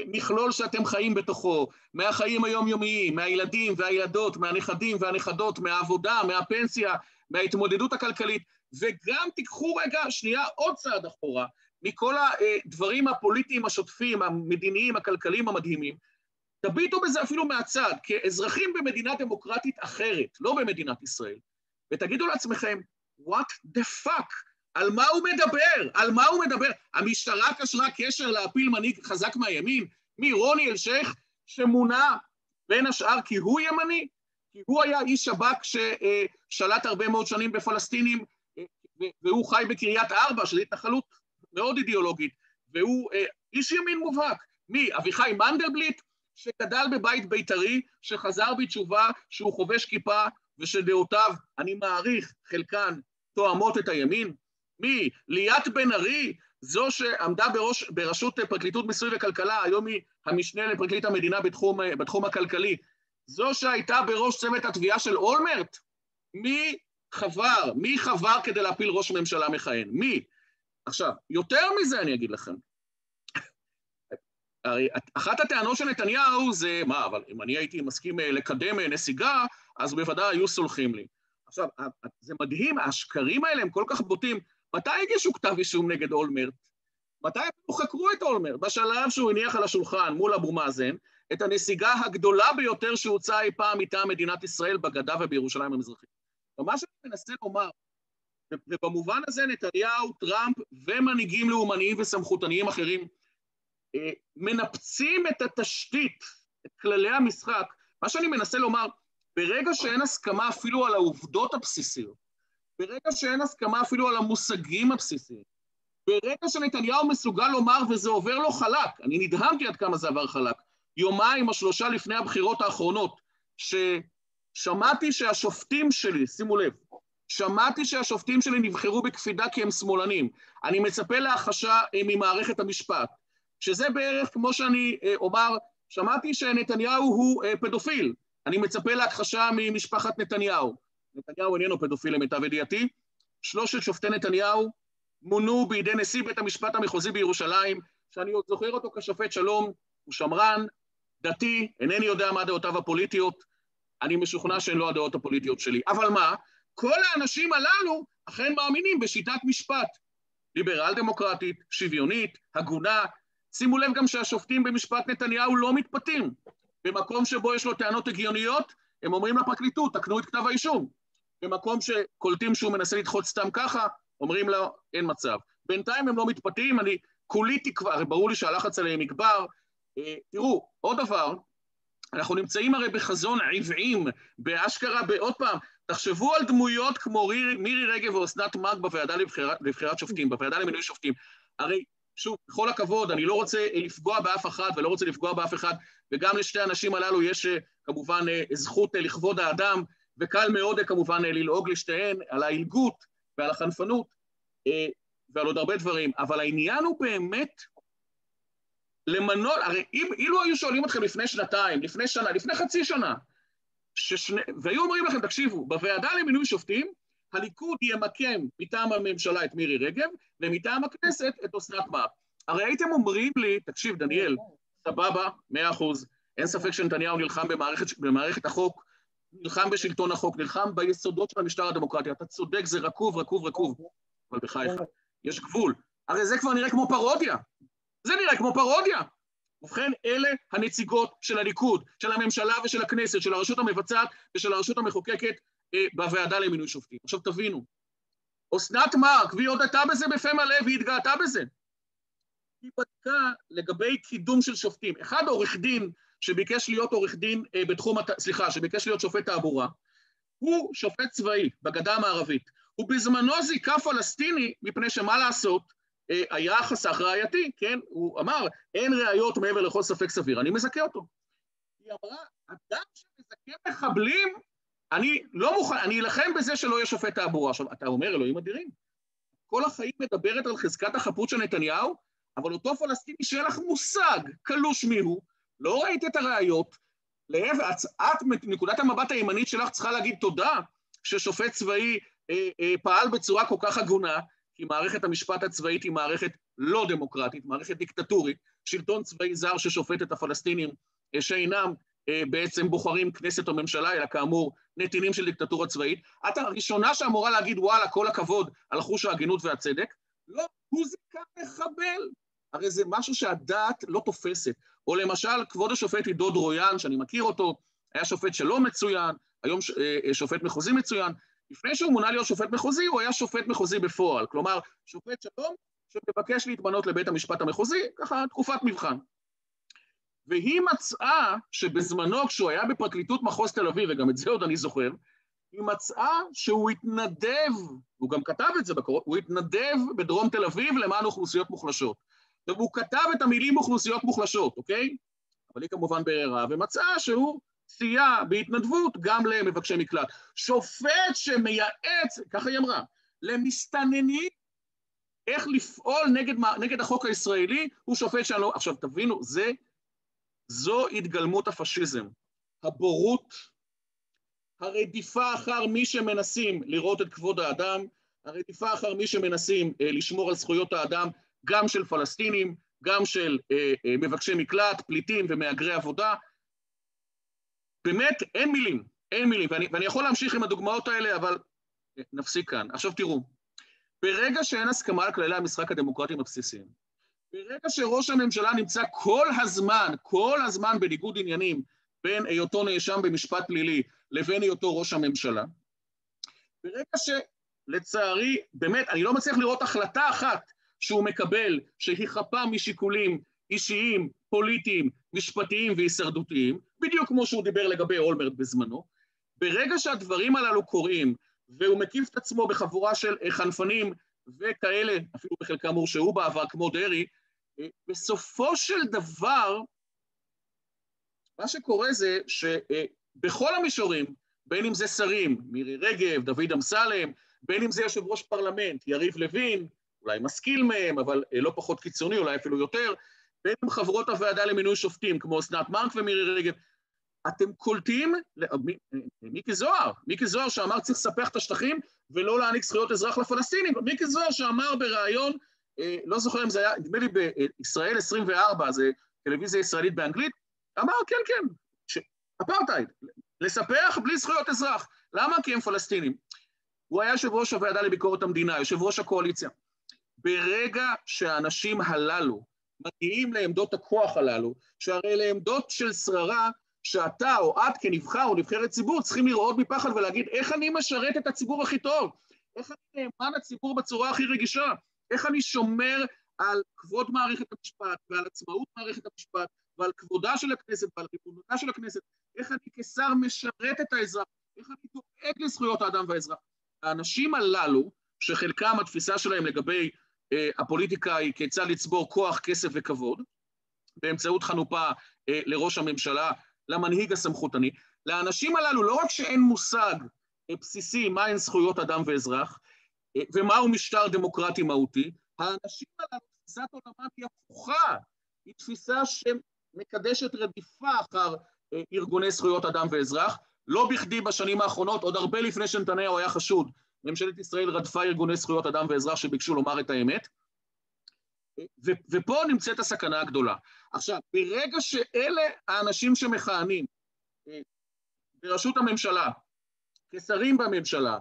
מכלול שאתם חיים בתוכו, מהחיים היומיומיים, מהילדים והילדות, מהנכדים והנכדות, מהעבודה, מהפנסיה, מההתמודדות הכלכלית, וגם תיקחו רגע, שנייה, עוד צעד אחורה, מכל הדברים הפוליטיים השוטפים, המדיניים, הכלכליים המדהימים, תביטו בזה אפילו מהצד, כאזרחים במדינה דמוקרטית אחרת, לא במדינת ישראל, ותגידו לעצמכם, what the fuck? על מה הוא מדבר? על מה הוא מדבר? המשטרה קשרה קשר להפיל מנהיג חזק מהימין? מי, רוני אלשיך, שמונה בין השאר כי הוא ימני? כי הוא היה איש שב"כ ששלט הרבה מאוד שנים בפלסטינים, והוא חי בקריית ארבע, שזו התנחלות מאוד אידיאולוגית, והוא איש ימין מובהק. מי? אביחי מנדלבליט, שגדל בבית בית"רי, שחזר בתשובה שהוא חובש כיפה, ושדעותיו, אני מעריך, חלקן תואמות את הימין? מי? ליאת בן ארי, זו שעמדה בראש, בראשות פרקליטות מיסוי וכלכלה, היום היא המשנה לפרקליט המדינה בתחום, בתחום הכלכלי. זו שהייתה בראש צוות התביעה של אולמרט? מי חבר? מי חבר כדי להפיל ראש ממשלה מכהן? מי? עכשיו, יותר מזה אני אגיד לכם. *laughs* הרי אחת הטענות של נתניהו זה, מה, אבל אם אני הייתי מסכים אה, לקדם אה, נסיגה, אז בוודאי היו סולחים לי. עכשיו, זה מדהים, השקרים האלה הם כל כך בוטים. מתי הגישו כתב אישום נגד אולמרט? מתי הם חקרו את אולמרט? בשלב שהוא הניח על השולחן מול אבו מאזן את הנסיגה הגדולה ביותר שהוצאה אי פעם מטעם מדינת ישראל בגדה ובירושלים המזרחית. ומה שאני מנסה לומר, ובמובן הזה נתניהו, טראמפ ומנהיגים לאומניים וסמכותניים אחרים אה, מנפצים את התשתית, את כללי המשחק. מה שאני מנסה לומר, ברגע שאין הסכמה אפילו על העובדות הבסיסיות, ברגע שאין הסכמה אפילו על המושגים הבסיסיים, ברגע שנתניהו מסוגל לומר וזה עובר לו חלק, אני נדהמתי עד כמה זה עבר חלק, יומיים או שלושה לפני הבחירות האחרונות, ששמעתי שהשופטים שלי, שימו לב, שמעתי שהשופטים שלי נבחרו בקפידה כי הם שמאלנים. אני מצפה להכחשה אה, ממערכת המשפט, שזה בערך כמו שאני אה, אומר, שמעתי שנתניהו הוא אה, פדופיל. אני מצפה להכחשה ממשפחת נתניהו. נתניהו איננו פדופיל למיטב ידיעתי. שלושת שופטי נתניהו מונו בידי נשיא בית המשפט המחוזי בירושלים, שאני עוד זוכר אותו כשופט שלום, הוא שמרן, דתי, אינני יודע מה דעותיו הפוליטיות, אני משוכנע שהן לא הדעות הפוליטיות שלי. אבל מה? כל האנשים הללו אכן מאמינים בשיטת משפט ליברל דמוקרטית, שוויונית, הגונה. שימו לב גם שהשופטים במשפט נתניהו לא מתפתים. במקום שבו יש לו טענות הגיוניות, הם אומרים לפרקליטות, תקנו את כתב האישום. במקום שקולטים שהוא מנסה לדחות סתם ככה, אומרים לו, אין מצב. בינתיים הם לא מתפתים, אני כולי תקווה, הרי ברור לי שהלחץ עליהם יגבר. אה, תראו, עוד דבר, אנחנו נמצאים הרי בחזון עוועים, באשכרה, בעוד פעם, תחשבו על דמויות כמו מירי רגב ואוסנת מארק בוועדה לבחירת, לבחירת שופטים, בוועדה למינוי שופטים. הרי, שוב, בכל הכבוד, אני לא רוצה לפגוע באף אחד ולא רוצה לפגוע באף אחד, וגם לשתי הנשים הללו יש אה, כמובן אה, זכות לכבוד האדם, וקל מאוד כמובן ללעוג לשתיהן על העילגות ועל החנפנות ועל עוד הרבה דברים, אבל העניין הוא באמת למנות, הרי אם, אילו היו שואלים אתכם לפני שנתיים, לפני שנה, לפני חצי שנה, ששני, והיו אומרים לכם, תקשיבו, בוועדה למינוי שופטים, הליכוד ימקם מטעם הממשלה את מירי רגב, ומטעם הכנסת את אסנת מארק. הרי הייתם אומרים לי, תקשיב, דניאל, סבבה, מאה אחוז, אין ספק שנתניהו נלחם במערכת, במערכת החוק, נלחם בשלטון החוק, נלחם ביסודות של המשטר הדמוקרטי, אתה צודק, זה רקוב, רקוב, רקוב, אבל בחייך, יש גבול. הרי זה כבר נראה כמו פרודיה, זה נראה כמו פרודיה. ובכן, אלה הנציגות של הליכוד, של הממשלה ושל הכנסת, של הרשות המבצעת ושל הרשות המחוקקת אה, בוועדה למינוי שופטים. עכשיו תבינו, אסנת מארק, והיא הודתה בזה בפה מלא והיא התגאתה בזה. היא בדקה לגבי קידום של שופטים. אחד עורך דין שביקש להיות עורך דין אה, בתחום. סליחה, שביקש להיות שופט תעבורה, הוא שופט צבאי בגדה המערבית. הוא בזמנו זיכה פלסטיני מפני שמה לעשות, אה, היה חסך ראייתי, כן? הוא אמר, אין ראיות מעבר לכל ספק סביר, אני מזכה אותו. היא אמרה, אדם שמזכה מחבלים, אני לא מוכן, אני אלחם בזה שלא יהיה שופט תעבורה. עכשיו, אתה אומר, אלוהים אדירים. כל החיים מדברת על חזקת החפות של נתניהו, אבל אותו פלסטיני שאין לך מושג, קלוש מיהו, לא ראית את הראיות, להפך, את, נקודת המבט הימנית שלך צריכה להגיד תודה ששופט צבאי אה, אה, פעל בצורה כל כך הגונה, כי מערכת המשפט הצבאית היא מערכת לא דמוקרטית, מערכת דיקטטורית, שלטון צבאי זר ששופט את הפלסטינים אה, שאינם אה, בעצם בוחרים כנסת או ממשלה, אלא כאמור נתינים של דיקטטורה צבאית. את הראשונה שאמורה להגיד וואלה, כל הכבוד על חוש ההגינות והצדק, לא, הוא זיכה מחבל. הרי זה משהו שהדעת לא תופסת. או למשל, כבוד השופט עידו דרויאן, שאני מכיר אותו, היה שופט שלא מצוין, היום אה, שופט מחוזי מצוין, לפני שהוא מונה להיות שופט מחוזי, הוא היה שופט מחוזי בפועל. כלומר, שופט שלום שמבקש להתמנות לבית המשפט המחוזי, ככה תקופת מבחן. והיא מצאה שבזמנו, כשהוא היה בפרקליטות מחוז תל אביב, וגם את זה עוד אני זוכר, היא מצאה שהוא התנדב, הוא גם כתב את זה בקורות, הוא התנדב בדרום תל אביב למען אוכלוסיות מוחלשות. והוא כתב את המילים אוכלוסיות מוחלשות, אוקיי? אבל היא כמובן בעירה, ומצאה שהוא סייע בהתנדבות גם למבקשי מקלט. שופט שמייעץ, ככה היא אמרה, למסתננים איך לפעול נגד, נגד החוק הישראלי, הוא שופט שאני לא... עכשיו תבינו, זה, זו התגלמות הפשיזם. הבורות, הרדיפה אחר מי שמנסים לראות את כבוד האדם, הרדיפה אחר מי שמנסים אה, לשמור על זכויות האדם, גם של פלסטינים, גם של אה, אה, מבקשי מקלט, פליטים ומהגרי עבודה. באמת, אין מילים, אין מילים, ואני, ואני יכול להמשיך עם הדוגמאות האלה, אבל אה, נפסיק כאן. עכשיו תראו, ברגע שאין הסכמה על כללי המשחק הדמוקרטיים הבסיסיים, ברגע שראש הממשלה נמצא כל הזמן, כל הזמן בניגוד עניינים בין היותו נאשם במשפט פלילי לבין היותו ראש הממשלה, ברגע שלצערי, באמת, אני לא מצליח לראות החלטה אחת שהוא מקבל שהיא חפה משיקולים אישיים, פוליטיים, משפטיים והישרדותיים, בדיוק כמו שהוא דיבר לגבי אולמרט בזמנו, ברגע שהדברים הללו קורים, והוא מקיף את עצמו בחבורה של חנפנים וכאלה, אפילו בחלקם הורשעו בעבר, כמו דרעי, בסופו של דבר, מה שקורה זה שבכל המישורים, בין אם זה שרים, מירי רגב, דוד אמסלם, בין אם זה יושב ראש פרלמנט, יריב לוין, אולי משכיל מהם, אבל לא פחות קיצוני, אולי אפילו יותר, בין חברות הוועדה למינוי שופטים, כמו אסנת מארק ומירי רגב, אתם קולטים, מיקי זוהר, מיקי זוהר שאמר צריך לספח את השטחים ולא להעניק זכויות אזרח לפלסטינים, מיקי זוהר שאמר בריאיון, לא זוכר אם זה היה, נדמה לי בישראל 24, זה טלוויזיה ישראלית באנגלית, אמר כן, כן, אפרטהייד, לספח בלי זכויות אזרח. למה? כי הם פלסטינים. הוא היה יושב ראש הוועדה לביקורת המדינה, יושב ראש הקואליציה. ברגע שהאנשים הללו מגיעים לעמדות הכוח הללו, שהרי אלה עמדות של שררה, שאתה או את כנבחר או נבחרת ציבור צריכים לראות מפחד ולהגיד איך אני משרת את הציבור הכי טוב, איך אני נאמן לציבור בצורה הכי רגישה, איך אני שומר על כבוד מערכת המשפט ועל עצמאות מערכת המשפט ועל כבודה של הכנסת ועל ריבונותה של הכנסת, איך אני כשר משרת את האזרח, איך אני דואג לזכויות האדם והאזרח. האנשים הללו, שחלקם התפיסה שלהם לגבי הפוליטיקה היא כיצד לצבור כוח, כסף וכבוד, באמצעות חנופה אה, לראש הממשלה, למנהיג הסמכותני, לאנשים הללו לא רק שאין מושג אה, בסיסי מהן זכויות אדם ואזרח, אה, ומהו משטר דמוקרטי מהותי, האנשים הללו, תפיסת עולמם היא הפוכה, היא תפיסה שמקדשת רדיפה אחר אה, ארגוני זכויות אדם ואזרח, לא בכדי בשנים האחרונות, עוד הרבה לפני שנתניהו היה חשוד, ממשלת ישראל רדפה ארגוני זכויות אדם ואזרח שביקשו לומר את האמת, ו- ופה נמצאת הסכנה הגדולה. עכשיו, ברגע שאלה האנשים שמכהנים בראשות הממשלה, כשרים בממשלה,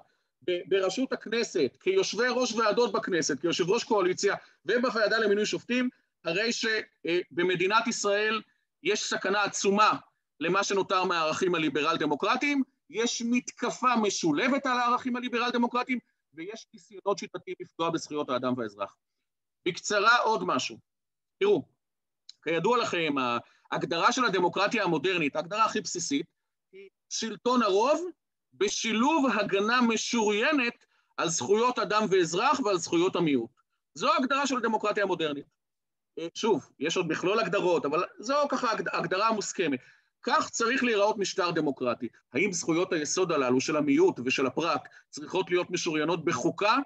בראשות הכנסת, כיושבי ראש ועדות בכנסת, כיושב ראש קואליציה ובוועדה למינוי שופטים, הרי שבמדינת ישראל יש סכנה עצומה למה שנותר מהערכים הליברל-דמוקרטיים, יש מתקפה משולבת על הערכים הליברל-דמוקרטיים, ויש ניסיונות שיטתיים לפגוע בזכויות האדם והאזרח. בקצרה עוד משהו. תראו, כידוע לכם, ההגדרה של הדמוקרטיה המודרנית, ההגדרה הכי בסיסית, היא שלטון הרוב בשילוב הגנה משוריינת על זכויות אדם ואזרח ועל זכויות המיעוט. זו ההגדרה של הדמוקרטיה המודרנית. שוב, יש עוד מכלול הגדרות, אבל זו ככה הגדרה מוסכמת. כך צריך להיראות משטר דמוקרטי. האם זכויות היסוד הללו של המיעוט ושל הפרט צריכות להיות משוריינות בחוקה,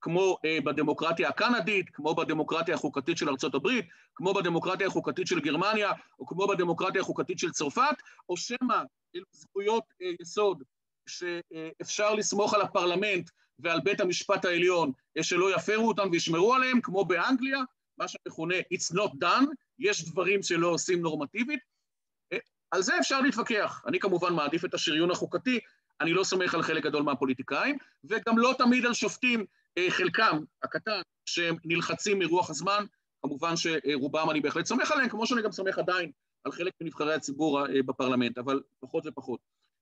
כמו אה, בדמוקרטיה הקנדית, כמו בדמוקרטיה החוקתית של ארצות הברית, כמו בדמוקרטיה החוקתית של גרמניה, או כמו בדמוקרטיה החוקתית של צרפת, או שמא אלו זכויות אה, יסוד שאפשר לסמוך על הפרלמנט ועל בית המשפט העליון אה, שלא יפרו אותם וישמרו עליהם, כמו באנגליה, מה שמכונה It's not done, יש דברים שלא עושים נורמטיבית, על זה אפשר להתווכח. אני כמובן מעדיף את השריון החוקתי, אני לא סומך על חלק גדול מהפוליטיקאים, וגם לא תמיד על שופטים, חלקם הקטן, שהם נלחצים מרוח הזמן, כמובן שרובם אני בהחלט סומך עליהם, כמו שאני גם סומך עדיין על חלק מנבחרי הציבור בפרלמנט, אבל פחות ופחות.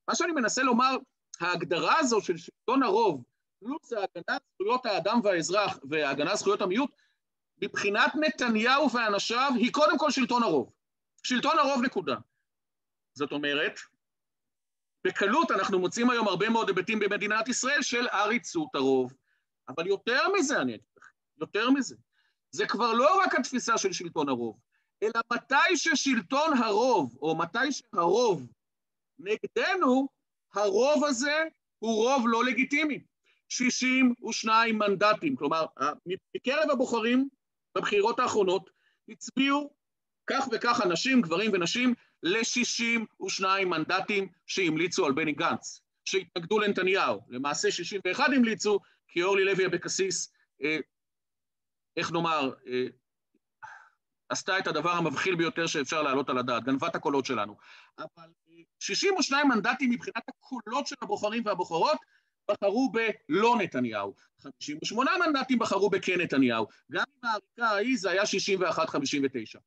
מה שאני מנסה לומר, ההגדרה הזו של שלטון הרוב, פלוס ההגנה זכויות האדם והאזרח וההגנה זכויות המיעוט, מבחינת נתניהו ואנשיו, היא קודם כל שלטון הרוב. שלטון הרוב נקודה. זאת אומרת, בקלות אנחנו מוצאים היום הרבה מאוד היבטים במדינת ישראל של עריצות הרוב. אבל יותר מזה אני אגיד לך, יותר מזה. זה כבר לא רק התפיסה של שלטון הרוב, אלא מתי ששלטון הרוב, או מתי שהרוב נגדנו הרוב הזה הוא רוב לא לגיטימי. 62 מנדטים, כלומר, מקרב הבוחרים בבחירות האחרונות הצביעו כך וכך אנשים, גברים ונשים, ל-62 מנדטים שהמליצו על בני גנץ, שהתנגדו לנתניהו. למעשה 61 המליצו, כי אורלי לוי אבקסיס, אה, איך נאמר, אה, עשתה את הדבר המבחיל ביותר שאפשר להעלות על הדעת, גנבה את הקולות שלנו. אבל 62 אה, מנדטים מבחינת הקולות של הבוחרים והבוחרות בחרו בלא נתניהו. 58 מנדטים בחרו בכן נתניהו. גם עם העריקה ההיא זה היה 61-59.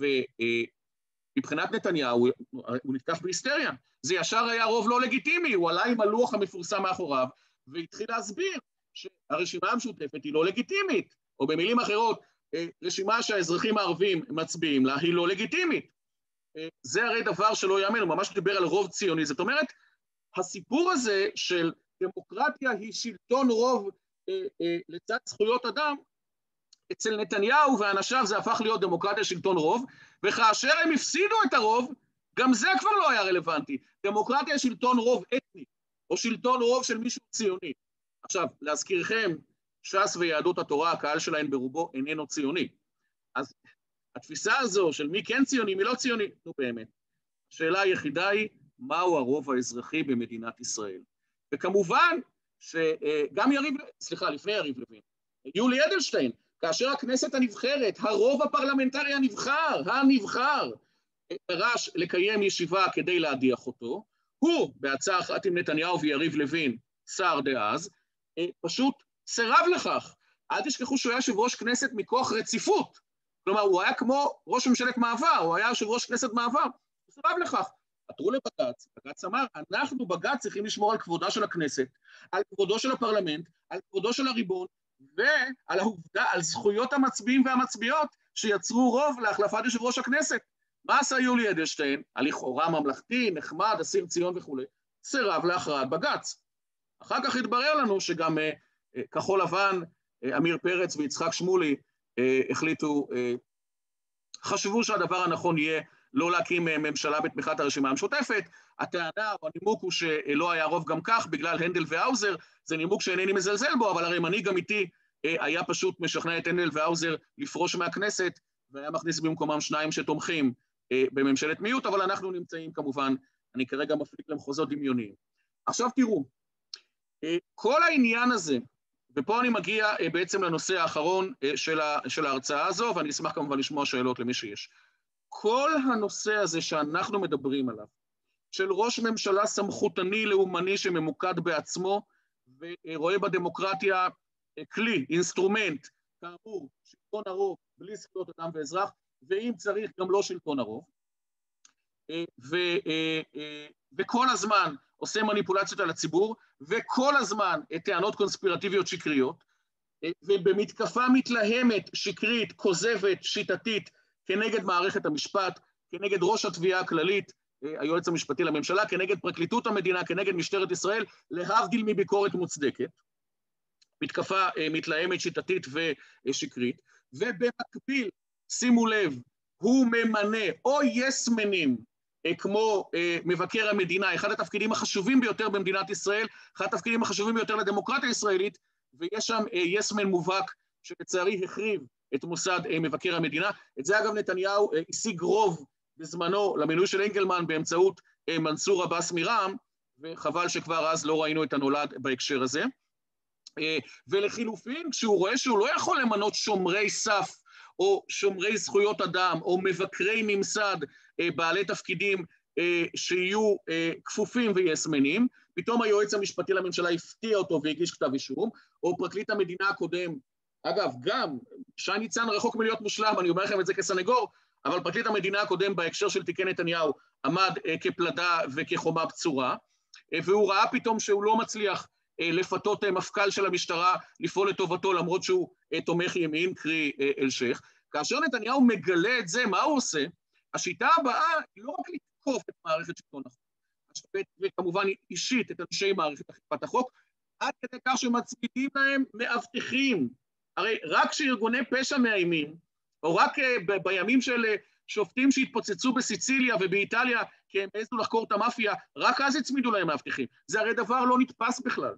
ומבחינת אה, נתניהו, הוא נתקף בהיסטריה. זה ישר היה רוב לא לגיטימי, הוא עלה עם הלוח המפורסם מאחוריו, והתחיל להסביר שהרשימה המשותפת היא לא לגיטימית, או במילים אחרות, אה, רשימה שהאזרחים הערבים מצביעים לה היא לא לגיטימית. אה, זה הרי דבר שלא ייאמן, הוא ממש דיבר על רוב ציוני. זאת אומרת, הסיפור הזה של דמוקרטיה היא שלטון רוב אה, לצד זכויות אדם, אצל נתניהו ואנשיו זה הפך להיות דמוקרטיה שלטון רוב, וכאשר הם הפסידו את הרוב, גם זה כבר לא היה רלוונטי. דמוקרטיה שלטון רוב אתני, או שלטון רוב של מישהו ציוני. עכשיו, להזכירכם, ש"ס ויהדות התורה, הקהל שלהן ברובו איננו ציוני. אז התפיסה הזו של מי כן ציוני, מי לא ציוני, נו באמת. השאלה היחידה היא, מהו הרוב האזרחי במדינת ישראל? וכמובן שגם יריב, סליחה, לפני יריב לוין, יולי אדלשטיין, כאשר הכנסת הנבחרת, הרוב הפרלמנטרי הנבחר, הנבחר, דרש לקיים ישיבה כדי להדיח אותו, הוא, בהצעה אחת עם נתניהו ויריב לוין, שר דאז, פשוט סירב לכך. אל תשכחו שהוא היה יושב ראש כנסת מכוח רציפות. כלומר, הוא היה כמו ראש ממשלת מעבר, הוא היה יושב ראש כנסת מעבר, הוא סירב לכך. עתרו לבג"ץ, בג"ץ אמר, אנחנו בג"ץ צריכים לשמור על כבודה של הכנסת, על כבודו של הפרלמנט, על כבודו של הריבון, ועל העובדה, על זכויות המצביעים והמצביעות שיצרו רוב להחלפת יושב ראש הכנסת. מה עשה יולי אדלשטיין, הלכאורה ממלכתי, נחמד, אסיר ציון וכולי? סירב להכרעת בג"ץ. אחר כך התברר לנו שגם uh, uh, כחול לבן, uh, עמיר פרץ ויצחק שמולי uh, החליטו, uh, חשבו שהדבר הנכון יהיה לא להקים ממשלה בתמיכת הרשימה המשותפת. הטענה או הנימוק הוא שלא היה רוב גם כך בגלל הנדל והאוזר, זה נימוק שאינני מזלזל בו, אבל הרי מנהיג אמיתי היה פשוט משכנע את הנדל והאוזר לפרוש מהכנסת, והיה מכניס במקומם שניים שתומכים בממשלת מיעוט, אבל אנחנו נמצאים כמובן, אני כרגע מפליק למחוזות דמיוניים. עכשיו תראו, כל העניין הזה, ופה אני מגיע בעצם לנושא האחרון של ההרצאה הזו, ואני אשמח כמובן לשמוע שאלות למי שיש. כל הנושא הזה שאנחנו מדברים עליו, של ראש ממשלה סמכותני לאומני שממוקד בעצמו ורואה בדמוקרטיה כלי, אינסטרומנט, כאמור, שלטון הרוב בלי זכויות אדם ואזרח, ואם צריך גם לא שלטון הרוב, ו, וכל הזמן עושה מניפולציות על הציבור, וכל הזמן טענות קונספירטיביות שקריות, ובמתקפה מתלהמת, שקרית, כוזבת, שיטתית, כנגד מערכת המשפט, כנגד ראש התביעה הכללית, היועץ המשפטי לממשלה, כנגד פרקליטות המדינה, כנגד משטרת ישראל, להבדיל מביקורת מוצדקת, מתקפה מתלהמת, שיטתית ושקרית, ובמקביל, שימו לב, הוא ממנה או יסמנים כמו מבקר המדינה, אחד התפקידים החשובים ביותר במדינת ישראל, אחד התפקידים החשובים ביותר לדמוקרטיה הישראלית, ויש שם יסמן מובהק שלצערי החריב את מוסד מבקר המדינה. את זה אגב נתניהו השיג רוב בזמנו למינוי של אנגלמן באמצעות מנסור עבאס מרע"מ, וחבל שכבר אז לא ראינו את הנולד בהקשר הזה. ולחילופין, כשהוא רואה שהוא לא יכול למנות שומרי סף או שומרי זכויות אדם או מבקרי ממסד בעלי תפקידים שיהיו כפופים ויסמנים, פתאום היועץ המשפטי לממשלה הפתיע אותו והגיש כתב אישום, או פרקליט המדינה הקודם אגב, גם, שי ניצן רחוק מלהיות מושלם, אני אומר לכם את זה כסנגור, אבל פרקליט המדינה הקודם בהקשר של תיקי נתניהו עמד כפלדה וכחומה בצורה, והוא ראה פתאום שהוא לא מצליח לפתות מפכ"ל של המשטרה לפעול לטובתו למרות שהוא תומך ימין, קרי אלשיך. כאשר נתניהו מגלה את זה, מה הוא עושה? השיטה הבאה היא לא רק לתקוף את מערכת שלטון החוק, וכמובן אישית את אנשי מערכת אכיפת החוק, עד כדי כך שמצמידים להם מאבטחים, הרי רק כשארגוני פשע מאיימים, או רק בימים של שופטים שהתפוצצו בסיציליה ובאיטליה כי הם העזו לחקור את המאפיה, רק אז הצמידו להם מאבטחים. זה הרי דבר לא נתפס בכלל.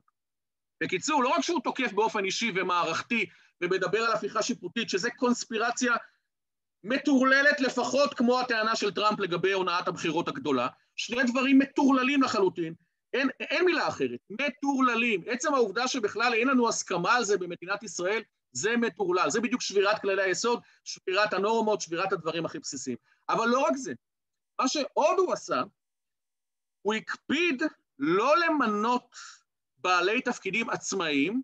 בקיצור, לא רק שהוא תוקף באופן אישי ומערכתי ומדבר על הפיכה שיפוטית, שזה קונספירציה מטורללת לפחות כמו הטענה של טראמפ לגבי הונאת הבחירות הגדולה, שני דברים מטורללים לחלוטין, אין, אין מילה אחרת, מטורללים. עצם העובדה שבכלל אין לנו הסכמה על זה במדינת ישראל, זה מטורלל, זה בדיוק שבירת כללי היסוד, שבירת הנורמות, שבירת הדברים הכי בסיסיים. אבל לא רק זה, מה שעוד הוא עשה, הוא הקפיד לא למנות בעלי תפקידים עצמאיים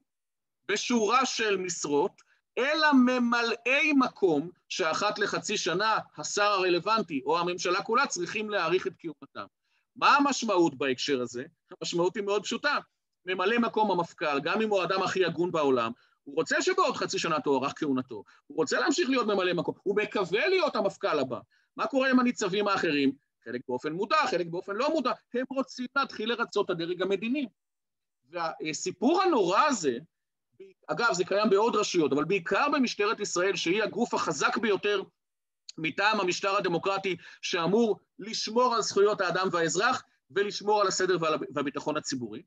בשורה של משרות, אלא ממלאי מקום שאחת לחצי שנה השר הרלוונטי או הממשלה כולה צריכים להעריך את קיומתם. מה המשמעות בהקשר הזה? המשמעות היא מאוד פשוטה. ממלא מקום המפכ"ל, גם אם הוא האדם הכי הגון בעולם, הוא רוצה שבעוד חצי שנה תוארך כהונתו, הוא רוצה להמשיך להיות ממלא מקום, הוא מקווה להיות המפכ"ל הבא. מה קורה עם הניצבים האחרים? חלק באופן מודע, חלק באופן לא מודע, הם רוצים להתחיל לרצות את הדרג המדיני. והסיפור הנורא הזה, אגב, זה קיים בעוד רשויות, אבל בעיקר במשטרת ישראל, שהיא הגוף החזק ביותר מטעם המשטר הדמוקרטי, שאמור לשמור על זכויות האדם והאזרח ולשמור על הסדר והביטחון הציבורי.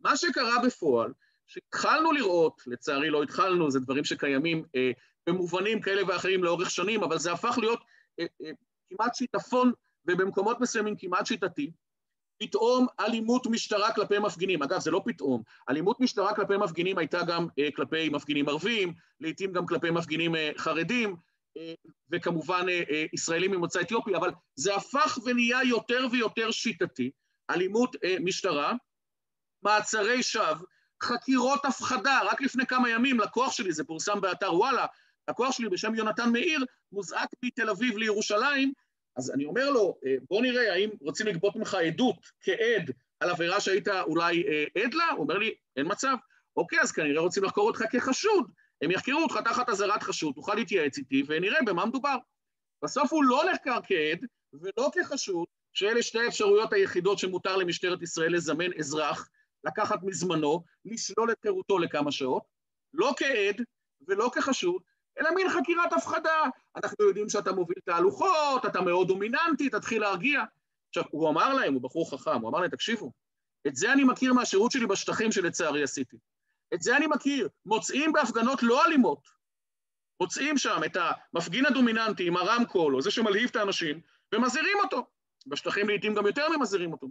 מה שקרה בפועל, שהתחלנו לראות, לצערי לא התחלנו, זה דברים שקיימים אה, במובנים כאלה ואחרים לאורך שנים, אבל זה הפך להיות אה, אה, כמעט שיטפון, ובמקומות מסוימים כמעט שיטתי, פתאום אלימות משטרה כלפי מפגינים. אגב, זה לא פתאום, אלימות משטרה כלפי מפגינים הייתה גם אה, כלפי מפגינים ערבים, לעתים גם כלפי מפגינים אה, חרדים, אה, וכמובן אה, אה, ישראלים ממוצא אתיופי, אבל זה הפך ונהיה יותר ויותר שיטתי, אלימות אה, משטרה, מעצרי שווא, חקירות הפחדה, רק לפני כמה ימים לקוח שלי, זה פורסם באתר וואלה, לקוח שלי בשם יונתן מאיר, מוזעק מתל אביב לירושלים, אז אני אומר לו, אה, בוא נראה האם רוצים לגבות ממך עדות כעד על עבירה שהיית אולי אה, עד לה? הוא אומר לי, אין מצב. אוקיי, אז כנראה רוצים לחקור אותך כחשוד. הם יחקרו אותך תחת אזהרת חשוד, תוכל להתייעץ איתי ונראה במה מדובר. בסוף הוא לא נחקר כעד ולא כחשוד, שאלה שתי האפשרויות היחידות שמותר למשטרת ישראל לזמן אזרח, לקחת מזמנו, לשלול את חירותו לכמה שעות, לא כעד ולא כחשוד, אלא מין חקירת הפחדה. אנחנו יודעים שאתה מוביל תהלוכות, אתה מאוד דומיננטי, תתחיל להרגיע. עכשיו, הוא אמר להם, הוא בחור חכם, הוא אמר להם, תקשיבו, את זה אני מכיר מהשירות שלי בשטחים שלצערי עשיתי. את זה אני מכיר. מוצאים בהפגנות לא אלימות, מוצאים שם את המפגין הדומיננטי עם הרמקול, או זה שמלהיב את האנשים, ומזהירים אותו. בשטחים לעיתים גם יותר ממזהירים אותו.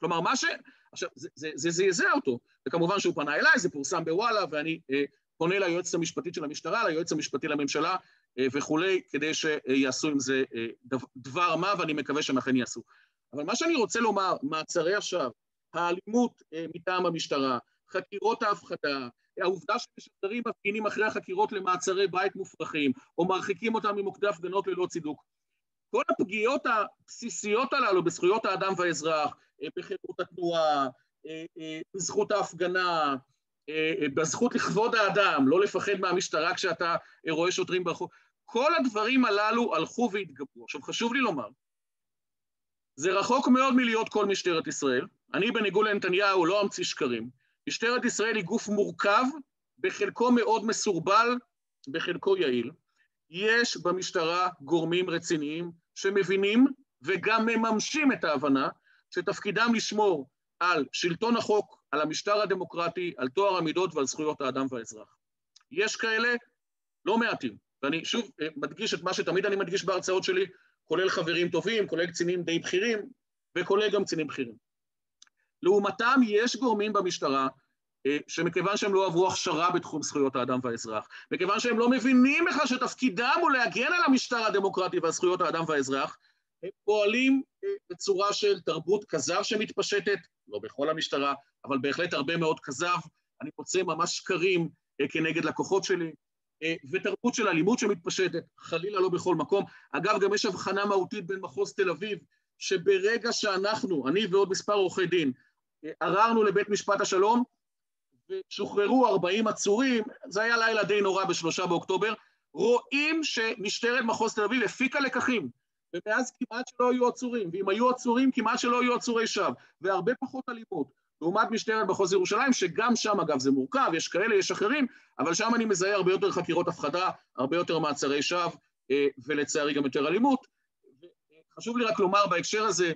כלומר, מה ש... עכשיו, זה זעזע אותו, וכמובן שהוא פנה אליי, זה פורסם בוואלה, ואני אה, פונה ליועצת המשפטית של המשטרה, ליועץ המשפטי לממשלה אה, וכולי, כדי שיעשו עם זה אה, דבר מה, ואני מקווה שהם אכן יעשו. אבל מה שאני רוצה לומר, מעצרי השווא, האלימות אה, מטעם המשטרה, חקירות ההפחדה, העובדה שמשדרים מפגינים אחרי החקירות למעצרי בית מופרכים, או מרחיקים אותם ממוקדי הפגנות ללא צידוק. כל הפגיעות הבסיסיות הללו בזכויות האדם והאזרח, בחירות התנועה, בזכות ההפגנה, אה, אה, בזכות לכבוד האדם, לא לפחד מהמשטרה כשאתה אה, רואה שוטרים ברחוב. כל הדברים הללו הלכו והתגברו. עכשיו, חשוב לי לומר, זה רחוק מאוד מלהיות כל משטרת ישראל. אני, בניגוד לנתניהו, לא אמציא שקרים. משטרת ישראל היא גוף מורכב, בחלקו מאוד מסורבל, בחלקו יעיל. יש במשטרה גורמים רציניים שמבינים וגם מממשים את ההבנה שתפקידם לשמור על שלטון החוק, על המשטר הדמוקרטי, על טוהר המידות ועל זכויות האדם והאזרח. יש כאלה לא מעטים, ואני שוב אה, מדגיש את מה שתמיד אני מדגיש בהרצאות שלי, כולל חברים טובים, כולל קצינים די בכירים, וכולל גם קצינים בכירים. לעומתם יש גורמים במשטרה אה, שמכיוון שהם לא עברו הכשרה בתחום זכויות האדם והאזרח, מכיוון שהם לא מבינים בכלל שתפקידם הוא להגן על המשטר הדמוקרטי ועל זכויות האדם והאזרח, פועלים אה, בצורה של תרבות כזב שמתפשטת, לא בכל המשטרה, אבל בהחלט הרבה מאוד כזב. אני מוצא ממש שקרים אה, כנגד לקוחות שלי, אה, ותרבות של אלימות שמתפשטת, חלילה לא בכל מקום. אגב, גם יש הבחנה מהותית בין מחוז תל אביב, שברגע שאנחנו, אני ועוד מספר עורכי דין, עררנו לבית משפט השלום, ושוחררו 40 עצורים, זה היה לילה די נורא בשלושה באוקטובר, רואים שמשטרת מחוז תל אביב הפיקה לקחים. ומאז כמעט שלא היו עצורים, ואם היו עצורים, כמעט שלא היו עצורי שווא, והרבה פחות אלימות. לעומת משטרת מחוז ירושלים, שגם שם, אגב, זה מורכב, יש כאלה, יש אחרים, אבל שם אני מזהה הרבה יותר חקירות הפחדה, הרבה יותר מעצרי שווא, אה, ולצערי גם יותר אלימות. חשוב לי רק לומר בהקשר הזה,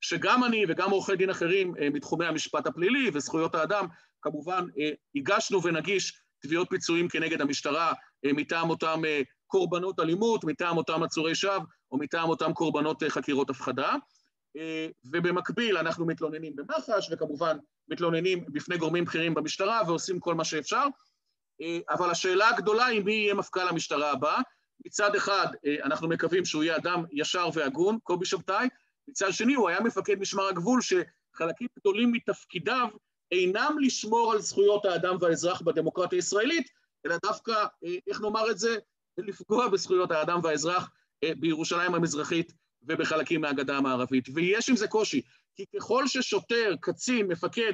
שגם אני וגם עורכי דין אחרים מתחומי המשפט הפלילי וזכויות האדם, כמובן הגשנו ונגיש תביעות פיצויים כנגד המשטרה מטעם אותם קורבנות אלימות, מטעם אותם עצורי שווא או מטעם אותם קורבנות חקירות הפחדה. ובמקביל אנחנו מתלוננים במח"ש, וכמובן מתלוננים בפני גורמים בכירים במשטרה ועושים כל מה שאפשר. אבל השאלה הגדולה היא מי יהיה מפכ"ל המשטרה הבא. מצד אחד, אנחנו מקווים שהוא יהיה אדם ישר והגון, קובי שבתאי, מצד שני, הוא היה מפקד משמר הגבול שחלקים גדולים מתפקידיו אינם לשמור על זכויות האדם והאזרח בדמוקרטיה הישראלית, אלא דווקא, איך נאמר את זה, לפגוע בזכויות האדם והאזרח בירושלים המזרחית ובחלקים מהגדה המערבית. ויש עם זה קושי, כי ככל ששוטר, קצין, מפקד,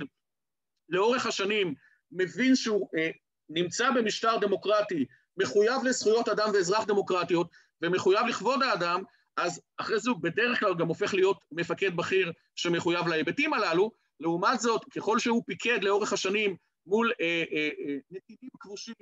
לאורך השנים מבין שהוא אה, נמצא במשטר דמוקרטי, מחויב לזכויות אדם ואזרח דמוקרטיות, ומחויב לכבוד האדם, אז אחרי זה הוא בדרך כלל גם הופך להיות מפקד בכיר שמחויב להיבטים הללו. לעומת זאת, ככל שהוא פיקד לאורך השנים מול אה, אה, אה, נתינים כבושים,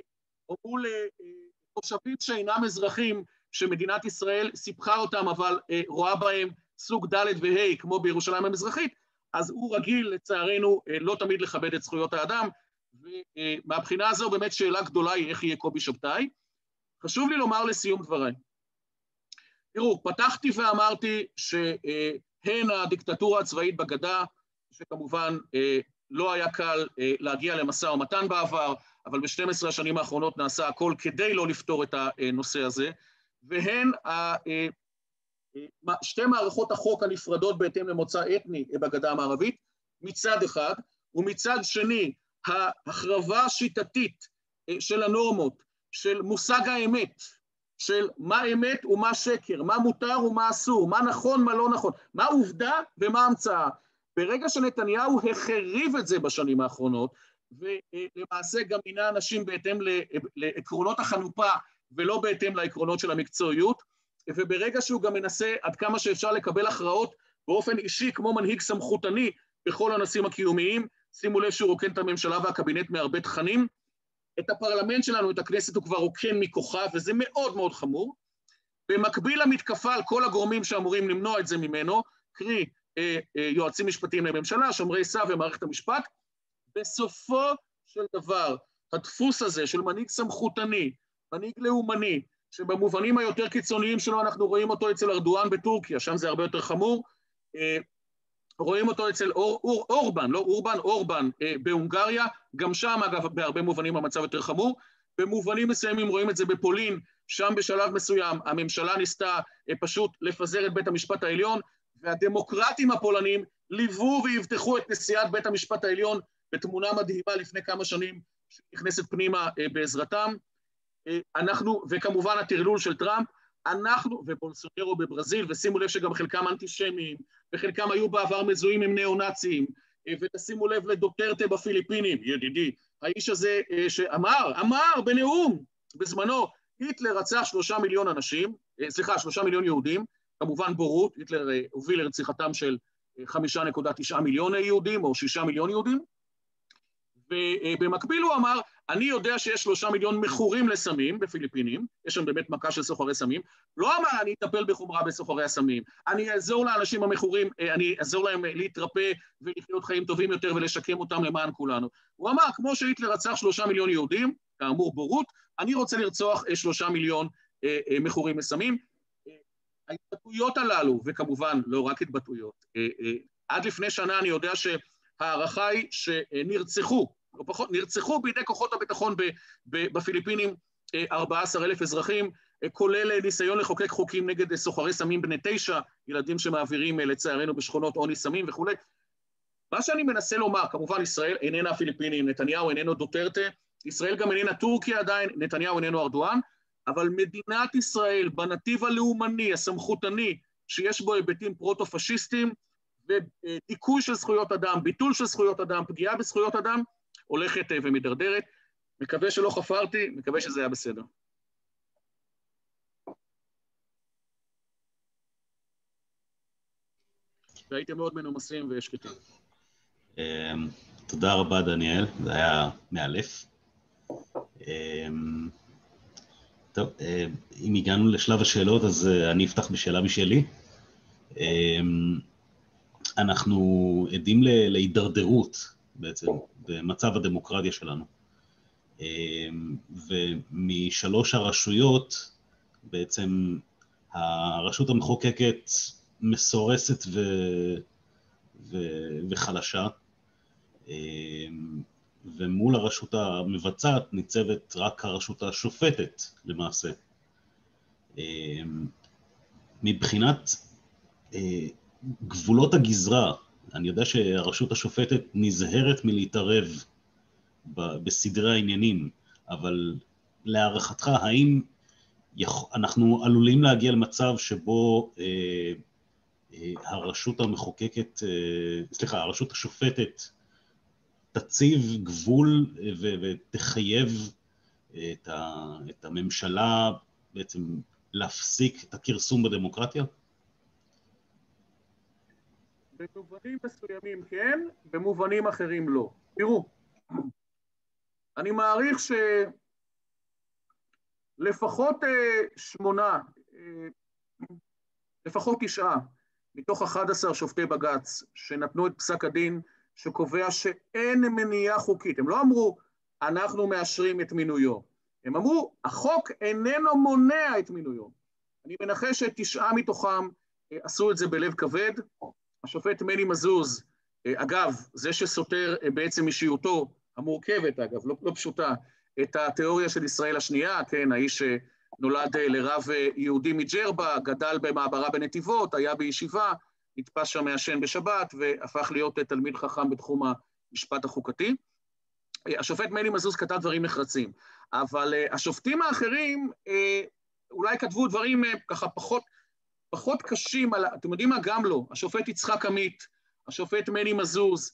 או מול אה, אה, תושבים שאינם אזרחים, שמדינת ישראל סיפחה אותם, אבל אה, רואה בהם סוג ד' וה', כמו בירושלים המזרחית, אז הוא רגיל, לצערנו, אה, לא תמיד לכבד את זכויות האדם, ומהבחינה הזו באמת שאלה גדולה היא איך יהיה קובי שבתאי. חשוב לי לומר לסיום דבריי. תראו, פתחתי ואמרתי שהן הדיקטטורה הצבאית בגדה, שכמובן אה, לא היה קל אה, להגיע למשא ומתן בעבר, אבל ב-12 השנים האחרונות נעשה הכל כדי לא לפתור את הנושא הזה, והן אה, שתי מערכות החוק הנפרדות בהתאם למוצא אתני בגדה המערבית, מצד אחד, ומצד שני, ההחרבה השיטתית של הנורמות, של מושג האמת, של מה אמת ומה שקר, מה מותר ומה אסור, מה נכון, מה לא נכון, מה עובדה ומה המצאה. ברגע שנתניהו החריב את זה בשנים האחרונות, ולמעשה גם מינה אנשים בהתאם לעקרונות החנופה ולא בהתאם לעקרונות של המקצועיות, וברגע שהוא גם מנסה עד כמה שאפשר לקבל הכרעות באופן אישי כמו מנהיג סמכותני בכל הנושאים הקיומיים, שימו לב שהוא רוקן את הממשלה והקבינט מהרבה תכנים, את הפרלמנט שלנו, את הכנסת, הוא כבר רוקן מכוחה, וזה מאוד מאוד חמור. במקביל למתקפה על כל הגורמים שאמורים למנוע את זה ממנו, קרי אה, אה, יועצים משפטיים לממשלה, שומרי סף ומערכת המשפט, בסופו של דבר, הדפוס הזה של מנהיג סמכותני, מנהיג לאומני, שבמובנים היותר קיצוניים שלו אנחנו רואים אותו אצל ארדואן בטורקיה, שם זה הרבה יותר חמור, אה, רואים אותו אצל אור, אור, אורבן, לא אורבן, אורבן אה, בהונגריה, גם שם אגב בהרבה מובנים המצב יותר חמור, במובנים מסוימים רואים את זה בפולין, שם בשלב מסוים הממשלה ניסתה אה, פשוט לפזר את בית המשפט העליון, והדמוקרטים הפולנים ליוו ואבטחו את נשיאת בית המשפט העליון בתמונה מדהימה לפני כמה שנים, שנכנסת פנימה אה, בעזרתם. אה, אנחנו, וכמובן הטרלול של טראמפ, אנחנו, ובולסונרו בברזיל, ושימו לב שגם חלקם אנטישמיים, וחלקם היו בעבר מזוהים עם ניאו-נאצים, אה, ותשימו לב לדוטרטה בפיליפינים, ידידי, האיש הזה שאמר, אמר בנאום בזמנו, היטלר רצח שלושה מיליון אנשים, סליחה, שלושה מיליון יהודים, כמובן בורות, היטלר הוביל לרציחתם של חמישה נקודה תשעה מיליון יהודים או שישה מיליון יהודים, ובמקביל הוא אמר, אני יודע שיש שלושה מיליון מכורים לסמים בפיליפינים, יש שם באמת מכה של סוחרי סמים, לא אמר אני אטפל בחומרה בסוחרי הסמים, אני אעזור לאנשים המכורים, אני אעזור להם להתרפא ולחיות חיים טובים יותר ולשקם אותם למען כולנו. הוא אמר, כמו שהיטלר רצח שלושה מיליון יהודים, כאמור בורות, אני רוצה לרצוח שלושה מיליון אה, אה, מכורים לסמים. אה, ההתבטאויות הללו, וכמובן לא רק התבטאויות, עד לפני שנה אני יודע שההערכה היא שנרצחו לא פחות, נרצחו בידי כוחות הביטחון בפיליפינים 14 אה, אזרחים, אה, כולל אה, ניסיון לחוקק חוקים נגד סוחרי סמים בני תשע, ילדים שמעבירים לצערנו בשכונות עוני סמים וכולי. מה שאני מנסה לומר, כמובן ישראל איננה הפיליפינים, נתניהו איננו דוטרטה, ישראל גם איננה טורקיה עדיין, נתניהו איננו ארדואן, אבל מדינת ישראל בנתיב הלאומני, הסמכותני, שיש בו היבטים פרוטו-פשיסטיים, ודיכוי של זכויות אדם, ביטול של זכויות אדם, פגיעה בזכויות אדם, הולכת אה, ומידרדרת. מקווה שלא חפרתי, מקווה שזה היה בסדר. והייתם מאוד מנומסים ושקטים. אמ, תודה רבה, דניאל, זה היה מאלף. אמ, טוב, אה, אם הגענו לשלב השאלות, אז אה, אני אפתח בשאלה משלי. אנחנו עדים להידרדרות בעצם במצב הדמוקרטיה שלנו. ומשלוש הרשויות, בעצם הרשות המחוקקת מסורסת ו... ו... וחלשה, ומול הרשות המבצעת ניצבת רק הרשות השופטת למעשה. מבחינת אה, גבולות הגזרה, אני יודע שהרשות השופטת נזהרת מלהתערב בסדרי העניינים, אבל להערכתך, האם אנחנו עלולים להגיע למצב שבו אה, אה, הרשות המחוקקת, אה, סליחה, הרשות השופטת תציב גבול ו- ותחייב את, ה- את הממשלה בעצם להפסיק את הכרסום בדמוקרטיה? במובנים מסוימים כן, במובנים אחרים לא. תראו, אני מעריך שלפחות אה, שמונה, אה, לפחות תשעה, מתוך 11 שופטי בג"ץ שנתנו את פסק הדין שקובע שאין מניעה חוקית. הם לא אמרו, אנחנו מאשרים את מינויו. הם אמרו, החוק איננו מונע את מינויו. אני מנחש שתשעה מתוכם אה, עשו את זה בלב כבד. השופט מני מזוז, אגב, זה שסותר בעצם אישיותו המורכבת, אגב, לא, לא פשוטה, את התיאוריה של ישראל השנייה, כן, האיש שנולד אה, לרב אה, יהודי מג'רבה, גדל במעברה בנתיבות, היה בישיבה, נתפס שם מעשן בשבת והפך להיות אה, תלמיד חכם בתחום המשפט החוקתי. השופט מני מזוז כתב דברים נחרצים, אבל השופטים האחרים אולי כתבו דברים ככה פחות, פחות קשים, על, אתם יודעים מה? גם לא. השופט יצחק עמית, השופט מני מזוז,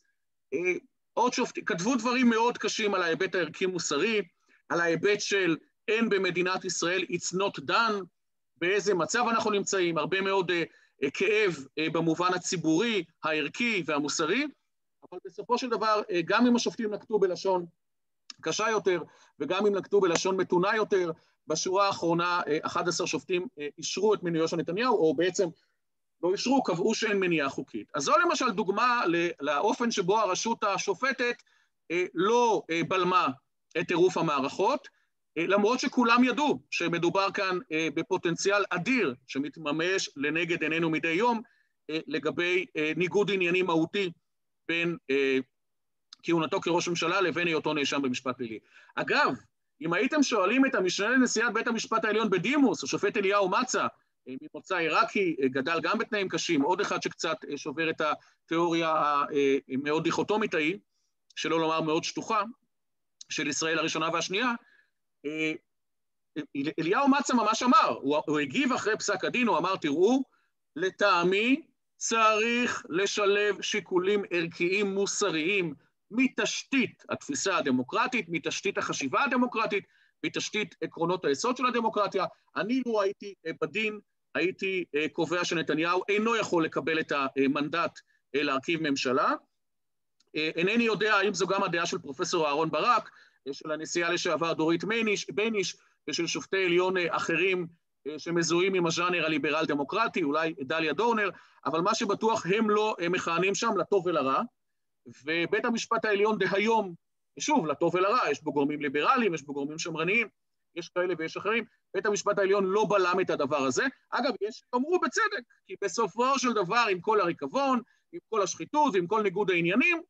עוד שופטים, כתבו דברים מאוד קשים על ההיבט הערכי-מוסרי, על ההיבט של אין במדינת ישראל it's not done, באיזה מצב אנחנו נמצאים, הרבה מאוד uh, כאב uh, במובן הציבורי, הערכי והמוסרי, אבל בסופו של דבר, uh, גם אם השופטים נקטו בלשון קשה יותר, וגם אם נקטו בלשון מתונה יותר, בשורה האחרונה 11 שופטים אישרו את מינויו של נתניהו, או בעצם לא אישרו, קבעו שאין מניעה חוקית. אז זו למשל דוגמה לאופן שבו הרשות השופטת אה, לא אה, בלמה את טירוף המערכות, אה, למרות שכולם ידעו שמדובר כאן בפוטנציאל אדיר שמתממש לנגד עינינו מדי יום לגבי ניגוד עניינים מהותי בין כהונתו כראש ממשלה לבין היותו נאשם במשפט פלילי. אגב, אם הייתם שואלים את המשנה לנשיאת בית המשפט העליון בדימוס, השופט אליהו מצה, ממוצא עיראקי, גדל גם בתנאים קשים, עוד אחד שקצת שובר את התיאוריה המאוד דיכוטומית ההיא, שלא לומר מאוד שטוחה, של ישראל הראשונה והשנייה, אליהו מצה ממש אמר, הוא הגיב אחרי פסק הדין, הוא אמר, תראו, לטעמי צריך לשלב שיקולים ערכיים מוסריים מתשתית התפיסה הדמוקרטית, מתשתית החשיבה הדמוקרטית, מתשתית עקרונות היסוד של הדמוקרטיה. אני לו הייתי בדין, הייתי אה, קובע שנתניהו אינו יכול לקבל את המנדט אה, להרכיב ממשלה. אה, אינני יודע האם זו גם הדעה של פרופסור אהרן ברק, של הנשיאה לשעבר דורית בייניש, בייניש ושל שופטי עליון אחרים שמזוהים עם הז'אנר הליברל-דמוקרטי, אולי דליה דורנר, אבל מה שבטוח הם לא מכהנים שם לטוב ולרע, ובית המשפט העליון דהיום, שוב, לטוב ולרע, יש בו גורמים ליברליים, יש בו גורמים שמרניים, יש כאלה ויש אחרים, בית המשפט העליון לא בלם את הדבר הזה. אגב, יש שאמרו בצדק, כי בסופו של דבר, עם כל הריקבון, עם כל השחיתות ועם כל ניגוד העניינים,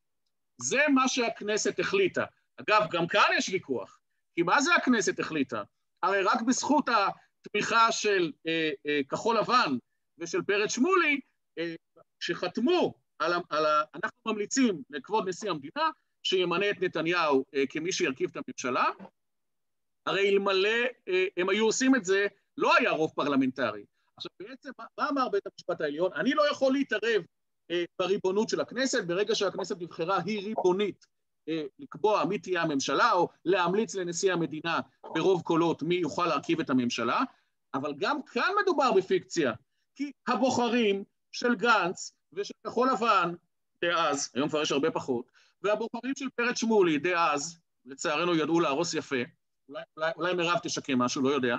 זה מה שהכנסת החליטה. אגב, גם כאן יש ויכוח, כי מה זה הכנסת החליטה? הרי רק בזכות התמיכה של אה, אה, כחול לבן ושל פרץ שמולי, אה, שחתמו על, ה, על ה... אנחנו ממליצים לכבוד נשיא המדינה שימנה את נתניהו אה, כמי שירכיב את הממשלה, הרי אלמלא אה, הם היו עושים את זה, לא היה רוב פרלמנטרי. עכשיו בעצם, מה אמר בית המשפט העליון? אני לא יכול להתערב אה, בריבונות של הכנסת, ברגע שהכנסת נבחרה היא ריבונית אה, לקבוע מי תהיה הממשלה, או להמליץ לנשיא המדינה ברוב קולות מי יוכל להרכיב את הממשלה, אבל גם כאן מדובר בפיקציה, כי הבוחרים של גנץ ושל כחול לבן דאז, היום כבר יש הרבה פחות, והבוחרים של פרץ שמולי דאז, לצערנו ידעו להרוס יפה, אולי, אולי, אולי מירב תשקם משהו, לא יודע,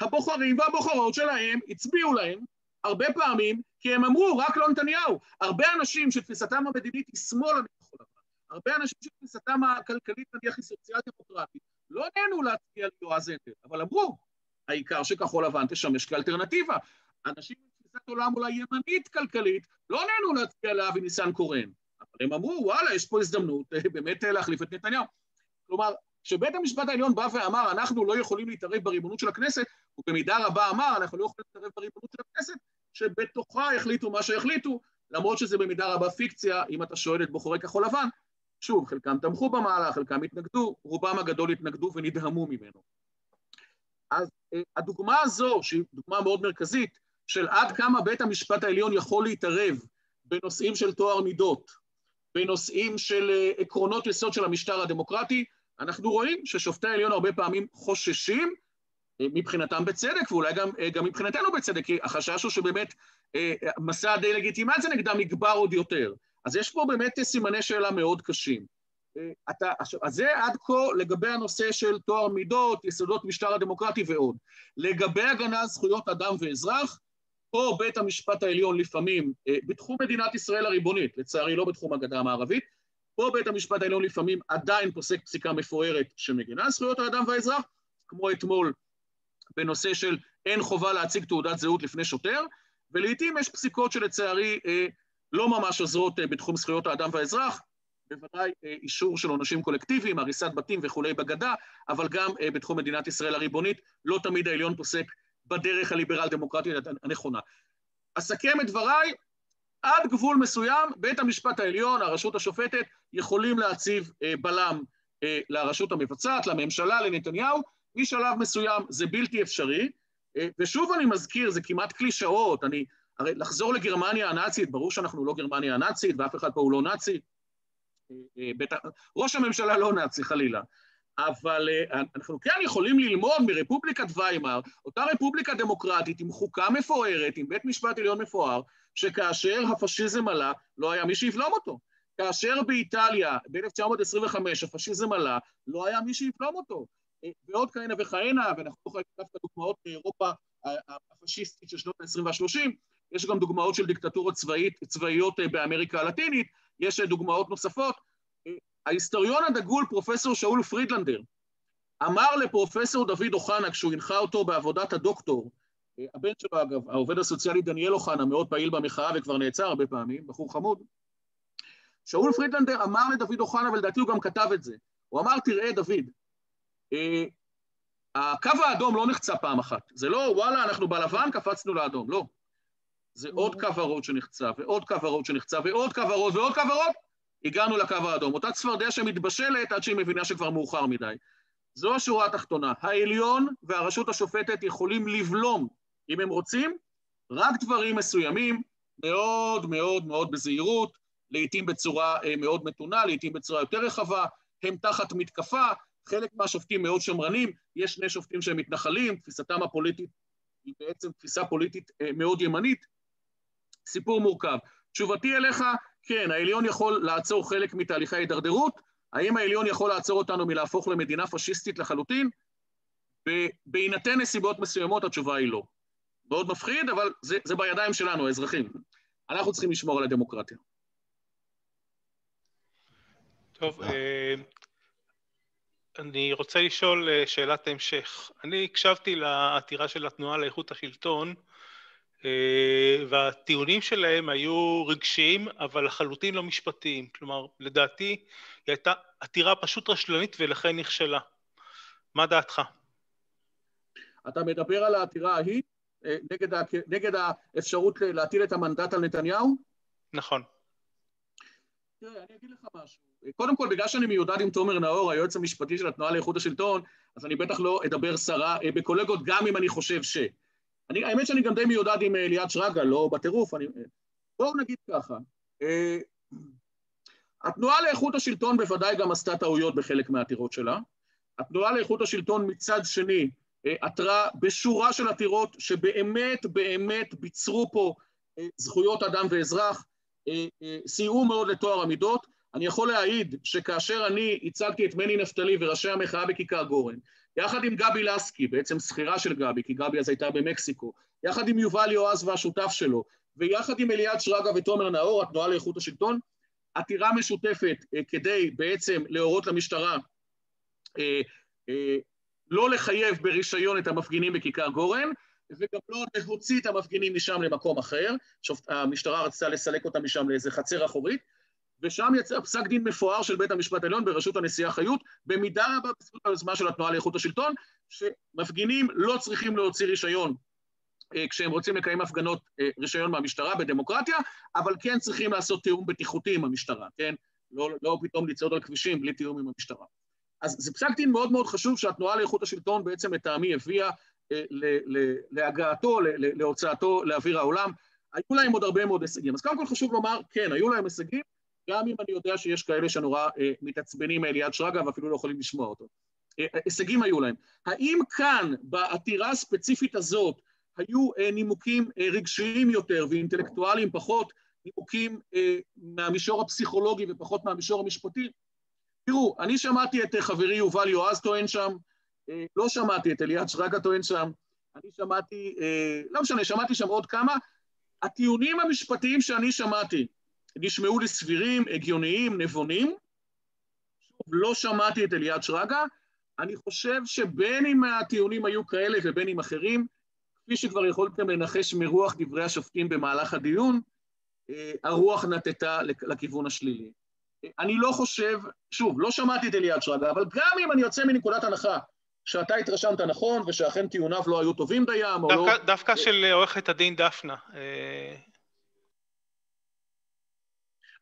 הבוחרים והבוחרות שלהם הצביעו להם הרבה פעמים כי הם אמרו, רק לא נתניהו. הרבה אנשים שתפיסתם המדינית היא שמאל מכחול לבן, הרבה אנשים שתפיסתם הכלכלית נניח היא סוציאל דמוקרטית, לא נהנו להצביע ליועז הנדל, אבל אמרו, העיקר שכחול לבן תשמש כאלטרנטיבה. אנשים תפיסת עולם אולי ימנית כלכלית לא נהנו להצביע לאבי ניסנקורן, אבל הם אמרו, וואלה, יש פה הזדמנות באמת להחליף את נתניהו. כלומר, כשבית המשפט העליון בא ואמר, אנחנו לא יכולים להתערב בריבונות של הכנסת, הוא במידה רבה אמר, אנחנו לא יכולים להתערב בריבונות של הכנסת, שבתוכה יחליטו מה שיחליטו, למרות שזה במידה רבה פיקציה, אם אתה שואל את בוחרי כחול לבן. שוב, חלקם תמכו במהלך, חלקם התנגדו, רובם הגדול התנגדו ונדהמו ממנו. אז אה, הדוגמה הזו, שהיא דוגמה מאוד מרכזית, של עד כמה בית המשפט העליון יכול להתערב בנושאים של טוהר מידות, בנושאים של אה, עקרונות יסוד של המשטר הדמוקרטי, אנחנו רואים ששופטי העליון הרבה פעמים חוששים, אה, מבחינתם בצדק, ואולי גם, אה, גם מבחינתנו בצדק, כי החשש הוא שבאמת מסע הדה-לגיטימציה נגדם יגבר עוד יותר. אז יש פה באמת סימני שאלה מאוד קשים. אתה, אז זה עד כה לגבי הנושא של טוהר מידות, יסודות משטר הדמוקרטי ועוד. לגבי הגנה על זכויות אדם ואזרח, פה בית המשפט העליון לפעמים, אה, בתחום מדינת ישראל הריבונית, לצערי לא בתחום הגדה המערבית, פה בית המשפט העליון לפעמים עדיין פוסק פסיקה מפוארת שמגינה על זכויות האדם והאזרח, כמו אתמול בנושא של אין חובה להציג תעודת זהות לפני שוטר, ולעיתים יש פסיקות שלצערי אה, לא ממש עוזרות אה, בתחום זכויות האדם והאזרח, בוודאי אישור של עונשים קולקטיביים, הריסת בתים וכולי בגדה, אבל גם בתחום מדינת ישראל הריבונית, לא תמיד העליון פוסק בדרך הליברל-דמוקרטית הנכונה. אסכם את דבריי, עד גבול מסוים, בית המשפט העליון, הרשות השופטת, יכולים להציב אה, בלם אה, לרשות המבצעת, לממשלה, לנתניהו, משלב מסוים זה בלתי אפשרי, אה, ושוב אני מזכיר, זה כמעט קלישאות, אני, הרי לחזור לגרמניה הנאצית, ברור שאנחנו לא גרמניה הנאצית, ואף אחד פה הוא לא נאצי, ראש הממשלה לא נאצי חלילה, אבל אה, אנחנו כן יכולים ללמוד מרפובליקת ויימאר, אותה רפובליקה דמוקרטית עם חוקה מפוארת, עם בית משפט עליון מפואר, שכאשר הפשיזם עלה, לא היה מי שיבלום אותו. כאשר באיטליה, ב-1925, הפשיזם עלה, לא היה מי שיבלום אותו. אה, ועוד כהנה וכהנה, ואנחנו יכולים דווקא דוגמאות מאירופה הפשיסטית של שנות ה-20 וה-30, יש גם דוגמאות של דיקטטורות צבאיות אה, באמריקה הלטינית, יש דוגמאות נוספות. ההיסטוריון הדגול, פרופסור שאול פרידלנדר, אמר לפרופסור דוד אוחנה, כשהוא הנחה אותו בעבודת הדוקטור, אה, הבן שלו אגב, העובד הסוציאלי דניאל אוחנה, מאוד פעיל במחאה וכבר נעצר הרבה פעמים, בחור חמוד, שאול פרידלנדר אמר לדוד אוחנה, ולדעתי הוא גם כתב את זה, הוא אמר, תראה דוד, אה, הקו האדום לא נחצה פעם אחת, זה לא וואלה, אנחנו בלבן, קפצנו לאדום, לא. זה עוד קו ורוד שנחצה, ועוד קו ורוד שנחצה, ועוד קו ורוד ועוד קו ורוד, הגענו לקו האדום. אותה צפרדע שמתבשלת עד שהיא מבינה שכבר מאוחר מדי. זו השורה התחתונה. העליון והרשות השופטת יכולים לבלום, אם הם רוצים, רק דברים מסוימים, מאוד מאוד מאוד בזהירות, לעתים בצורה אה, מאוד מתונה, לעתים בצורה יותר רחבה, הם תחת מתקפה, חלק מהשופטים מאוד שמרנים, יש שני שופטים שהם מתנחלים, תפיסתם הפוליטית היא בעצם תפיסה פוליטית אה, מאוד ימנית, סיפור מורכב. תשובתי אליך, כן, העליון יכול לעצור חלק מתהליכי ההידרדרות, האם העליון יכול לעצור אותנו מלהפוך למדינה פשיסטית לחלוטין? בהינתן נסיבות מסוימות התשובה היא לא. מאוד מפחיד, אבל זה, זה בידיים שלנו, האזרחים. אנחנו צריכים לשמור על הדמוקרטיה. טוב, אה, אני רוצה לשאול אה, שאלת המשך. אני הקשבתי לעתירה של התנועה לאיכות השלטון, והטיעונים שלהם היו רגשיים, אבל לחלוטין לא משפטיים. כלומר, לדעתי היא הייתה עתירה פשוט רשלנית ולכן נכשלה. מה דעתך? אתה מדבר על העתירה ההיא אה, נגד, ה... נגד האפשרות להטיל את המנדט על נתניהו? נכון. תראה, אני אגיד לך משהו. קודם כל, בגלל שאני מיודד עם תומר נאור, היועץ המשפטי של התנועה לאיכות השלטון, אז אני בטח לא אדבר סרה אה, בקולגות, גם אם אני חושב ש... אני, האמת שאני גם די מיודד עם אה, ליאת שרגא, לא בטירוף, אני... בואו נגיד ככה, אה, התנועה לאיכות השלטון בוודאי גם עשתה טעויות בחלק מהעתירות שלה. התנועה לאיכות השלטון מצד שני אה, עתרה בשורה של עתירות שבאמת באמת ביצרו פה זכויות אדם ואזרח, סייעו מאוד לטוהר המידות. אני יכול להעיד שכאשר אני הצגתי את מני נפתלי וראשי המחאה בכיכר גורן, יחד עם גבי לסקי, בעצם שכירה של גבי, כי גבי אז הייתה במקסיקו, יחד עם יובל יועז והשותף שלו, ויחד עם אליעד שרגא ותומר נאור, התנועה לאיכות השלטון, עתירה משותפת אה, כדי בעצם להורות למשטרה אה, אה, לא לחייב ברישיון את המפגינים בכיכר גורן, וגם לא להוציא את המפגינים משם למקום אחר, המשטרה רצתה לסלק אותם משם לאיזה חצר אחורית, ושם יצא פסק דין מפואר של בית המשפט העליון בראשות הנשיאה חיות, במידה רבה בזכות היוזמה של התנועה לאיכות השלטון, שמפגינים לא צריכים להוציא רישיון אה, כשהם רוצים לקיים הפגנות אה, רישיון מהמשטרה בדמוקרטיה, אבל כן צריכים לעשות תיאום בטיחותי עם המשטרה, כן? לא, לא פתאום לצעוד על כבישים בלי תיאום עם המשטרה. אז זה פסק דין מאוד מאוד חשוב שהתנועה לאיכות השלטון בעצם לטעמי הביאה אה, להגעתו, להוצאתו לאוויר העולם. היו להם עוד הרבה מאוד הישגים. אז קודם כל חשוב לומר, כן, היו להם הישגים, גם אם אני יודע שיש כאלה שנורא אה, מתעצבנים מאליעד שרגא ואפילו לא יכולים לשמוע אותו. אה, הישגים היו להם. האם כאן, בעתירה הספציפית הזאת, היו אה, נימוקים אה, רגשיים יותר ואינטלקטואליים פחות, נימוקים אה, מהמישור הפסיכולוגי ופחות מהמישור המשפטי? תראו, אני שמעתי את אה, חברי יובל יועז טוען שם, אה, לא שמעתי את אליעד שרגא טוען שם, אני שמעתי, אה, לא משנה, שמעתי שם עוד כמה. הטיעונים המשפטיים שאני שמעתי נשמעו לי סבירים, הגיוניים, נבונים. לא שמעתי את אליעד שרגא. אני חושב שבין אם הטיעונים היו כאלה ובין אם אחרים, כפי שכבר יכולתם לנחש מרוח דברי השופטים במהלך הדיון, הרוח נטטה לכיוון השלילי. אני לא חושב, שוב, לא שמעתי את אליעד שרגא, אבל גם אם אני יוצא מנקודת הנחה שאתה התרשמת נכון, ושאכן טיעוניו לא היו טובים דיים, או דווקא, לא... דווקא של עורכת הדין דפנה.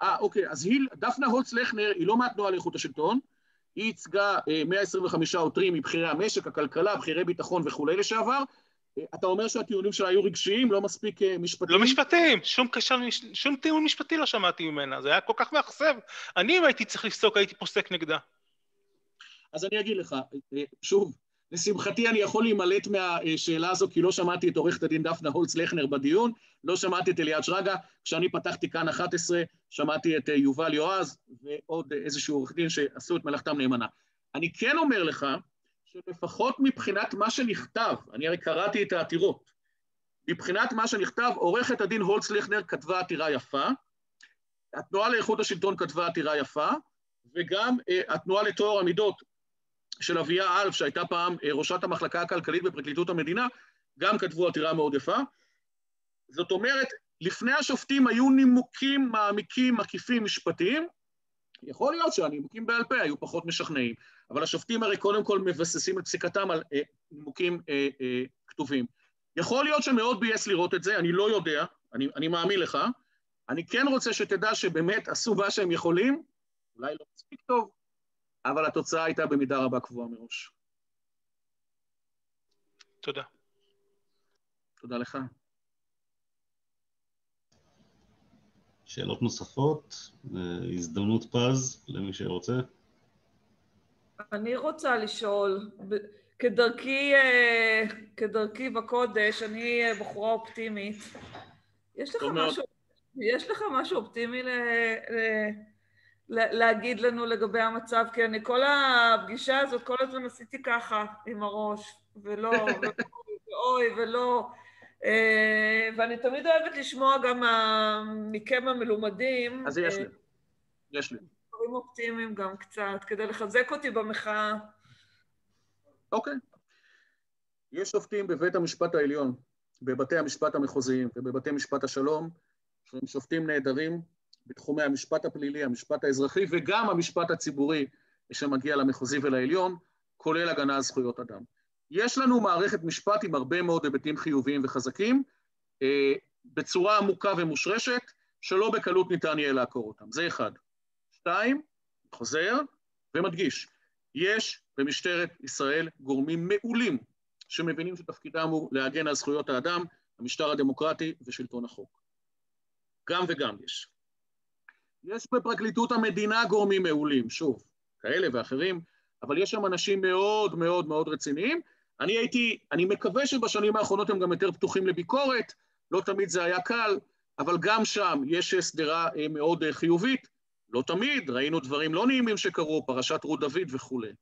אה, אה אוקיי, אז היא, דפנה הולץ לכנר היא לא מהתנועה לאיכות השלטון, היא ייצגה 125 אה, עותרים מבכירי המשק, הכלכלה, בכירי ביטחון וכולי לשעבר. אה, אתה אומר שהטיעונים שלה היו רגשיים, לא מספיק משפטיים? לא משפטיים, שום, קשר, שום טיעון משפטי לא שמעתי ממנה, זה היה כל כך מאכזב. אני, אם הייתי צריך לפסוק, הייתי פוסק נגדה. אז אני אגיד לך, אה, שוב, לשמחתי אני יכול להימלט מהשאלה הזו, כי לא שמעתי את עורכת הדין דפנה הולץ לכנר בדיון, לא שמעתי את אליעד שרגא, כשאני פתחתי כאן 11, שמעתי את אה, יובל יועז ועוד איזשהו עורך דין שעשו את מלאכתם נאמנה. אני כן אומר לך, שלפחות מבחינת מה שנכתב, אני הרי קראתי את העתירות, מבחינת מה שנכתב, עורכת הדין הולץ לכנר כתבה עתירה יפה, התנועה לאיכות השלטון כתבה עתירה יפה, וגם uh, התנועה לטוהר המידות של אביה אלף, שהייתה פעם אה, ראשת המחלקה הכלכלית בפרקליטות המדינה, גם כתבו עתירה מאוד יפה. זאת אומרת, לפני השופטים היו נימוקים מעמיקים, מקיפים, משפטיים. יכול להיות שהנימוקים בעל פה היו פחות משכנעים, אבל השופטים הרי קודם כל מבססים את פסיקתם על אה, נימוקים אה, אה, כתובים. יכול להיות שמאוד בייס לראות את זה, אני לא יודע, אני, אני מאמין לך. אני כן רוצה שתדע שבאמת עשו מה שהם יכולים, אולי לא מספיק טוב, אבל התוצאה הייתה במידה רבה קבועה מראש. תודה. תודה לך. שאלות נוספות? הזדמנות פז למי שרוצה. אני רוצה לשאול, כדרכי, אה, כדרכי בקודש, אני אה, בחורה אופטימית. יש לך משהו, יש לך משהו אופטימי ל... להגיד לנו לגבי המצב, כי אני כל הפגישה הזאת, כל הזמן עשיתי ככה עם הראש, ולא, *laughs* ואוי, ולא. אה, ואני תמיד אוהבת לשמוע גם מכם המלומדים. אז יש לי. אה, יש לי. דברים אופטימיים גם קצת, כדי לחזק אותי במחאה. אוקיי. יש שופטים בבית המשפט העליון, בבתי המשפט המחוזיים ובבתי משפט השלום, שהם שופטים נהדרים, בתחומי המשפט הפלילי, המשפט האזרחי וגם המשפט הציבורי שמגיע למחוזי ולעליון, כולל הגנה על זכויות אדם. יש לנו מערכת משפט עם הרבה מאוד היבטים חיוביים וחזקים, אה, בצורה עמוקה ומושרשת, שלא בקלות ניתן יהיה לעקור אותם. זה אחד. שתיים, חוזר ומדגיש, יש במשטרת ישראל גורמים מעולים שמבינים שתפקידם הוא להגן על זכויות האדם, המשטר הדמוקרטי ושלטון החוק. גם וגם יש. יש בפרקליטות המדינה גורמים מעולים, שוב, כאלה ואחרים, אבל יש שם אנשים מאוד מאוד מאוד רציניים. אני הייתי, אני מקווה שבשנים האחרונות הם גם יותר פתוחים לביקורת, לא תמיד זה היה קל, אבל גם שם יש סדרה אה, מאוד אה, חיובית, לא תמיד, ראינו דברים לא נעימים שקרו, פרשת רות דוד וכולי.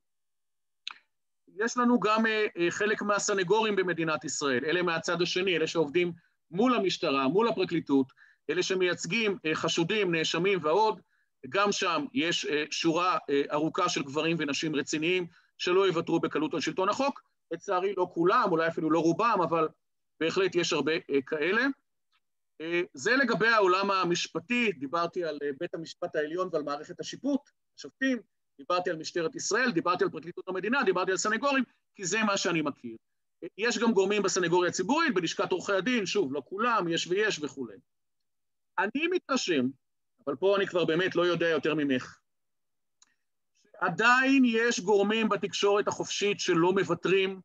יש לנו גם אה, חלק מהסנגורים במדינת ישראל, אלה מהצד השני, אלה שעובדים מול המשטרה, מול הפרקליטות, אלה שמייצגים אה, חשודים, נאשמים ועוד, גם שם יש שורה ארוכה של גברים ונשים רציניים שלא יוותרו בקלות על שלטון החוק. לצערי לא כולם, אולי אפילו לא רובם, אבל בהחלט יש הרבה כאלה. זה לגבי העולם המשפטי, דיברתי על בית המשפט העליון ועל מערכת השיפוט, השופטים, דיברתי על משטרת ישראל, דיברתי על פרקליטות המדינה, דיברתי על סנגורים, כי זה מה שאני מכיר. יש גם גורמים בסנגוריה הציבורית, בלשכת עורכי הדין, שוב, לא כולם, יש ויש וכולי. אני מתרשם, אבל פה אני כבר באמת לא יודע יותר ממך, עדיין יש גורמים בתקשורת החופשית שלא מוותרים,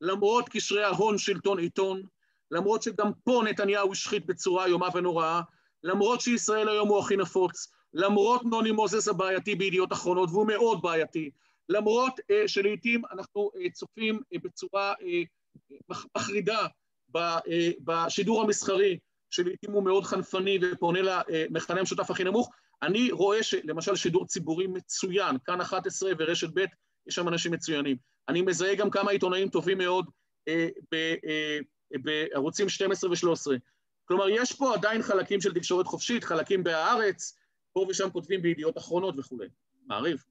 למרות קשרי ההון שלטון עיתון, למרות שגם פה נתניהו השחית בצורה איומה ונוראה, למרות שישראל היום הוא הכי נפוץ, למרות נוני מוזס הבעייתי בידיעות אחרונות, והוא מאוד בעייתי, למרות uh, שלעיתים אנחנו uh, צופים uh, בצורה uh, מחרידה בשידור המסחרי, שלעיתים הוא מאוד חנפני ופונה למכנה המשותף הכי נמוך, אני רואה שלמשל שידור ציבורי מצוין, כאן 11 ורשת ב', יש שם אנשים מצוינים. אני מזהה גם כמה עיתונאים טובים מאוד uh, ב, בערוצים 12 ו-13. כלומר, יש פה עדיין חלקים של תקשורת חופשית, חלקים בהארץ, פה ושם כותבים בידיעות אחרונות וכולי, מעריב.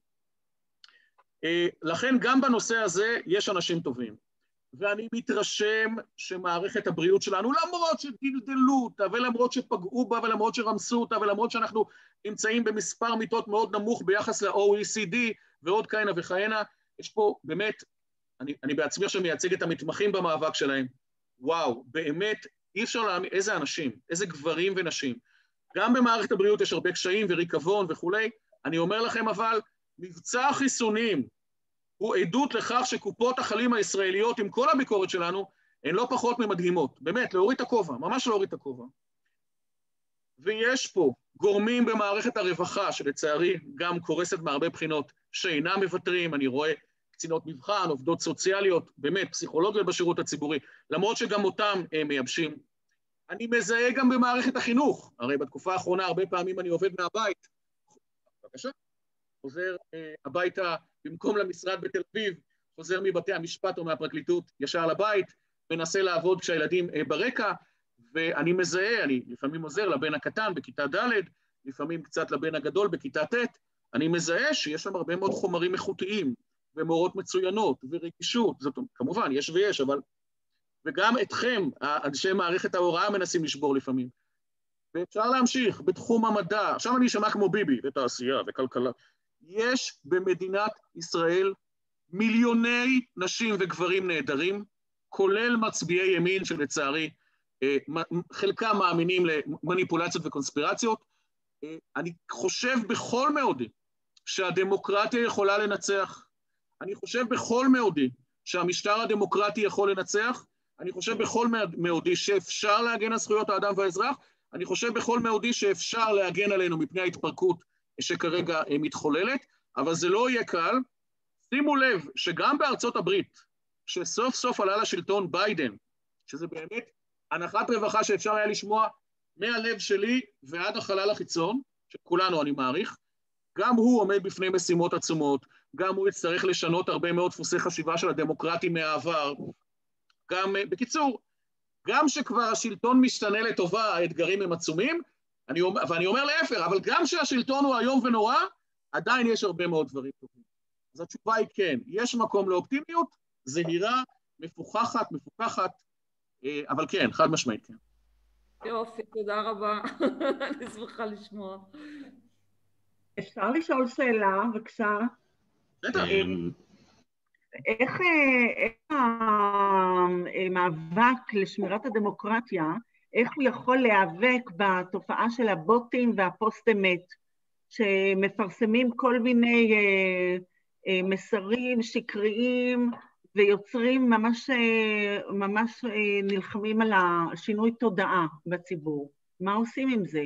אה, לכן גם בנושא הזה יש אנשים טובים. ואני מתרשם שמערכת הבריאות שלנו, למרות שדלדלו אותה, ולמרות שפגעו בה, ולמרות שרמסו אותה, ולמרות שאנחנו נמצאים במספר מיטות מאוד נמוך ביחס ל-OECD ועוד כהנה וכהנה, יש פה באמת, אני, אני בעצמי עכשיו מייצג את המתמחים במאבק שלהם, וואו, באמת, אי אפשר להאמין, איזה אנשים, איזה גברים ונשים. גם במערכת הבריאות יש הרבה קשיים וריקבון וכולי. אני אומר לכם אבל, מבצע החיסונים הוא עדות לכך שקופות החלים הישראליות, עם כל הביקורת שלנו, הן לא פחות ממדהימות. באמת, להוריד את הכובע, ממש להוריד את הכובע. ויש פה גורמים במערכת הרווחה, שלצערי גם קורסת מהרבה בחינות, שאינם מוותרים, אני רואה קצינות מבחן, עובדות סוציאליות, באמת, פסיכולוגיות בשירות הציבורי, למרות שגם אותם הם מייבשים. אני מזהה גם במערכת החינוך, הרי בתקופה האחרונה הרבה פעמים אני עובד מהבית. בבקשה. חוזר אה, הביתה במקום למשרד בתל אביב, חוזר מבתי המשפט או מהפרקליטות ישר לבית, מנסה לעבוד כשהילדים אה, ברקע, ואני מזהה, אני לפעמים עוזר לבן הקטן בכיתה ד', לפעמים קצת לבן הגדול בכיתה ט', אני מזהה שיש שם הרבה מאוד חומרים איכותיים, ומורות מצוינות, ורגישות, זאת אומרת, כמובן, יש ויש, אבל וגם אתכם, אנשי מערכת ההוראה מנסים לשבור לפעמים. ואפשר להמשיך בתחום המדע, עכשיו אני אשמע כמו ביבי, ותעשייה וכלכלה. יש במדינת ישראל מיליוני נשים וגברים נהדרים, כולל מצביעי ימין שלצערי אה, חלקם מאמינים למניפולציות וקונספירציות. אה, אני חושב בכל מאודי שהדמוקרטיה יכולה לנצח. אני חושב בכל מאודי שהמשטר הדמוקרטי יכול לנצח, אני חושב בכל מאודי שאפשר להגן על זכויות האדם והאזרח, אני חושב בכל מאודי שאפשר להגן עלינו מפני ההתפרקות שכרגע אה, מתחוללת, אבל זה לא יהיה קל. שימו לב שגם בארצות הברית, שסוף סוף עלה לשלטון ביידן, שזה באמת הנחת רווחה שאפשר היה לשמוע מהלב שלי ועד החלל החיצון, של כולנו אני מעריך, גם הוא עומד בפני משימות עצומות, גם הוא יצטרך לשנות הרבה מאוד דפוסי חשיבה של הדמוקרטים מהעבר, גם, אה, בקיצור, גם שכבר השלטון משתנה לטובה, האתגרים הם עצומים, אני אומר, ואני אומר להפך, אבל גם שהשלטון הוא איום ונורא, עדיין יש הרבה מאוד דברים טובים. אז התשובה היא כן, יש מקום לאופטימיות, זהירה, מפוכחת, מפוכחת, אה, אבל כן, חד משמעית כן. יופי, תודה רבה. *laughs* אני שמחה לשמוע. אפשר לשאול שאלה, בבקשה? בטח. אמ, איך, איך המאבק לשמירת הדמוקרטיה, איך הוא יכול להיאבק בתופעה של הבוטים והפוסט-אמת, שמפרסמים כל מיני אה, אה, מסרים שקריים ויוצרים ממש, אה, ממש אה, נלחמים על השינוי תודעה בציבור. מה עושים עם זה?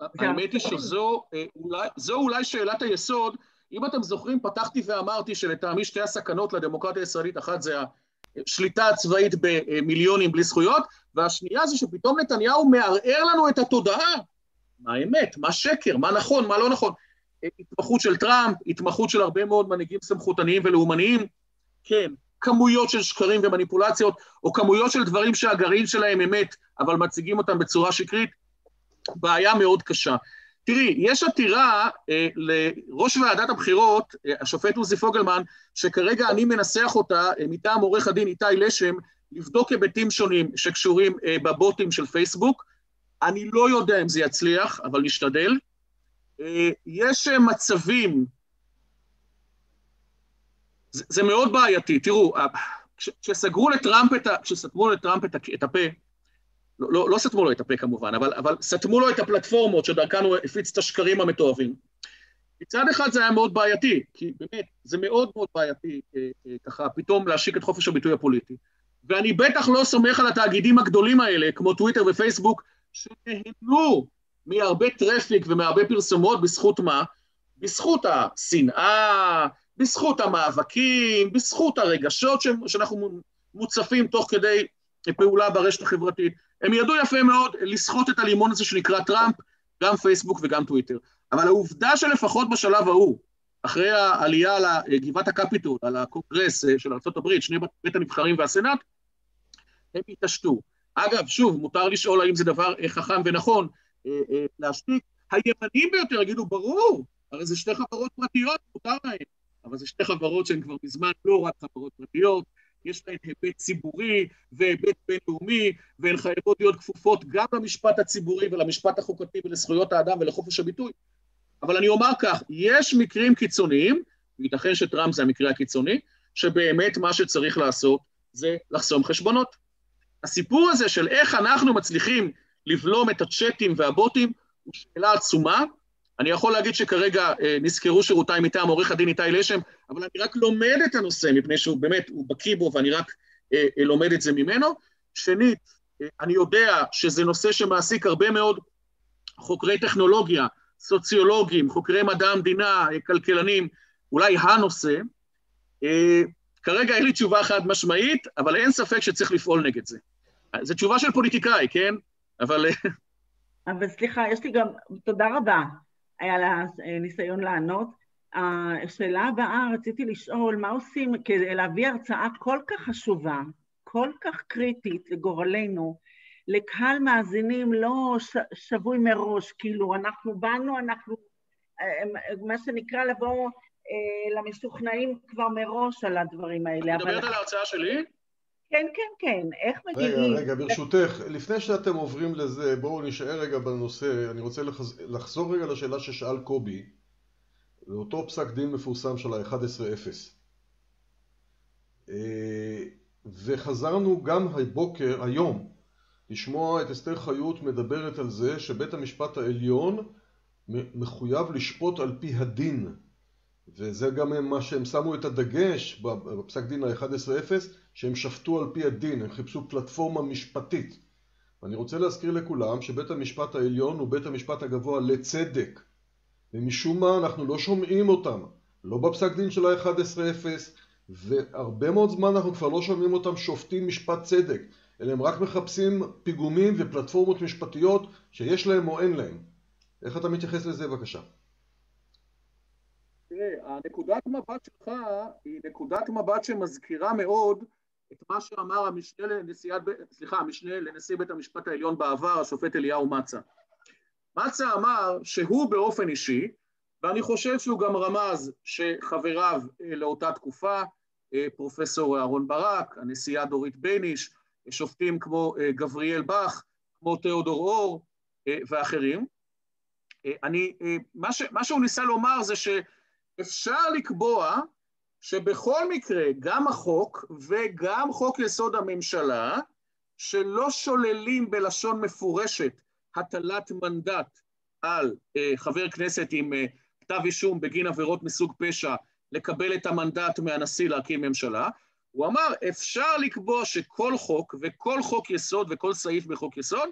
האמת היא שזו אה, אולי, אולי שאלת היסוד, אם אתם זוכרים, פתחתי ואמרתי שלטעמי שתי הסכנות לדמוקרטיה הישראלית, אחת זה השליטה הצבאית במיליונים בלי זכויות, והשנייה זה שפתאום נתניהו מערער לנו את התודעה. מה האמת, מה שקר, מה נכון, מה לא נכון. התמחות של טראמפ, התמחות של הרבה מאוד מנהיגים סמכותניים ולאומניים, כן, כמויות של שקרים ומניפולציות, או כמויות של דברים שהגרעין שלהם אמת, אבל מציגים אותם בצורה שקרית, בעיה מאוד קשה. תראי, יש עתירה אה, לראש ועדת הבחירות, אה, השופט עוזי פוגלמן, שכרגע אני מנסח אותה אה, מטעם עורך הדין איתי לשם, לבדוק היבטים שונים שקשורים אה, בבוטים של פייסבוק. אני לא יודע אם זה יצליח, אבל נשתדל. אה, יש אה, מצבים, זה, זה מאוד בעייתי, תראו, אה, כשסגרו לטראמפ את, כשסגרו לטראמפ את, את הפה, לא, לא, סתמו לו את הפה כמובן, אבל, אבל סתמו לו את הפלטפורמות שדרכן הוא הפיץ את השקרים המתועבים. מצד אחד זה היה מאוד בעייתי, כי באמת, זה מאוד מאוד בעייתי אה, אה, ככה פתאום להשיק את חופש הביטוי הפוליטי. ואני בטח לא סומך על התאגידים הגדולים האלה, כמו טוויטר ופייסבוק, שנהנו מהרבה טראפיק ומהרבה פרסומות, בזכות מה? בזכות השנאה, בזכות המאבקים, בזכות הרגשות שאנחנו מוצפים תוך כדי פעולה ברשת החברתית. הם ידעו יפה מאוד לסחוט את הלימון הזה שנקרא טראמפ, גם פייסבוק וגם טוויטר. אבל העובדה שלפחות בשלב ההוא, אחרי העלייה על גבעת הקפיטול, על הקונגרס אה, של ארה"ב, שני בית הנבחרים והסנאט, הם התעשתו. אגב, שוב, מותר לשאול האם זה דבר אה, חכם ונכון אה, להשתיק. הימנים ביותר יגידו, ברור, הרי זה שתי חברות פרטיות, מותר להם. אבל זה שתי חברות שהן כבר מזמן לא רק חברות פרטיות, יש להן היבט ציבורי והיבט בינלאומי, והן חייבות להיות כפופות גם למשפט הציבורי ולמשפט החוקתי ולזכויות האדם ולחופש הביטוי. אבל אני אומר כך, יש מקרים קיצוניים, וייתכן שטראמפ זה המקרה הקיצוני, שבאמת מה שצריך לעשות זה לחסום חשבונות. הסיפור הזה של איך אנחנו מצליחים לבלום את הצ'אטים והבוטים הוא שאלה עצומה, אני יכול להגיד שכרגע אה, נזכרו שירותיי מטעם עורך הדין איתי לשם, אבל אני רק לומד את הנושא, מפני שהוא באמת, הוא בקיא בו ואני רק אה, אה, לומד את זה ממנו. שנית, אני יודע שזה נושא שמעסיק הרבה מאוד חוקרי טכנולוגיה, סוציולוגים, חוקרי מדע המדינה, כלכלנים, אולי הנושא. כרגע אין לי תשובה חד משמעית, אבל אין ספק שצריך לפעול נגד זה. זו תשובה של פוליטיקאי, כן? אבל... *laughs* אבל סליחה, יש לי גם, תודה רבה. היה לה אה, ניסיון לענות. השאלה הבאה, רציתי לשאול, מה עושים כדי להביא הרצאה כל כך חשובה, כל כך קריטית לגורלנו, לקהל מאזינים לא שבוי מראש, כאילו, אנחנו באנו, אנחנו, אה, מה שנקרא לבוא אה, למשוכנעים כבר מראש על הדברים האלה. את מדברת על ההרצאה שלי? כן, כן, כן, איך מגיעים? רגע, רגע, ברשותך, לפני שאתם עוברים לזה, בואו נשאר רגע בנושא, אני רוצה לחז... לחזור רגע לשאלה ששאל קובי, לאותו פסק דין מפורסם של ה-11-0. אה, וחזרנו גם הבוקר, היום, לשמוע את אסתר חיות מדברת על זה שבית המשפט העליון מחויב לשפוט על פי הדין. וזה גם מה שהם שמו את הדגש בפסק דין ה-11-0, שהם שפטו על פי הדין, הם חיפשו פלטפורמה משפטית. ואני רוצה להזכיר לכולם שבית המשפט העליון הוא בית המשפט הגבוה לצדק, ומשום מה אנחנו לא שומעים אותם, לא בפסק דין של ה-11-0, והרבה מאוד זמן אנחנו כבר לא שומעים אותם שופטים משפט צדק, אלא הם רק מחפשים פיגומים ופלטפורמות משפטיות שיש להם או אין להם. איך אתה מתייחס לזה בבקשה? תראה, הנקודת מבט שלך היא נקודת מבט שמזכירה מאוד את מה שאמר המשנה לנשיאת, סליחה, המשנה לנשיא בית המשפט העליון בעבר, השופט אליהו מצה. מצה אמר שהוא באופן אישי, ואני חושב שהוא גם רמז שחבריו אה, לאותה תקופה, אה, פרופסור אהרון ברק, הנשיאה דורית בייניש, שופטים כמו אה, גבריאל בך, כמו תיאודור אור ואחרים. אני, מה, ש, מה שהוא ניסה לומר זה ש... אפשר לקבוע שבכל מקרה, גם החוק וגם חוק יסוד הממשלה, שלא שוללים בלשון מפורשת הטלת מנדט על אה, חבר כנסת עם אה, כתב אישום בגין עבירות מסוג פשע לקבל את המנדט מהנשיא להקים ממשלה, הוא אמר, אפשר לקבוע שכל חוק וכל חוק יסוד וכל סעיף בחוק יסוד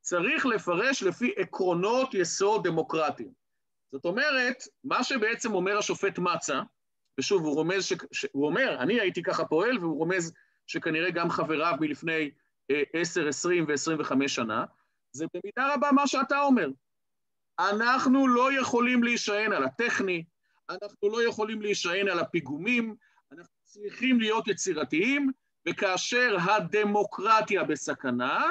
צריך לפרש לפי עקרונות יסוד דמוקרטיים. זאת אומרת, מה שבעצם אומר השופט מצה, ושוב, הוא רומז, ש... הוא אומר, אני הייתי ככה פועל, והוא רומז שכנראה גם חבריו מלפני 10, 20 ו-25 שנה, זה במידה רבה מה שאתה אומר. אנחנו לא יכולים להישען על הטכני, אנחנו לא יכולים להישען על הפיגומים, אנחנו צריכים להיות יצירתיים, וכאשר הדמוקרטיה בסכנה,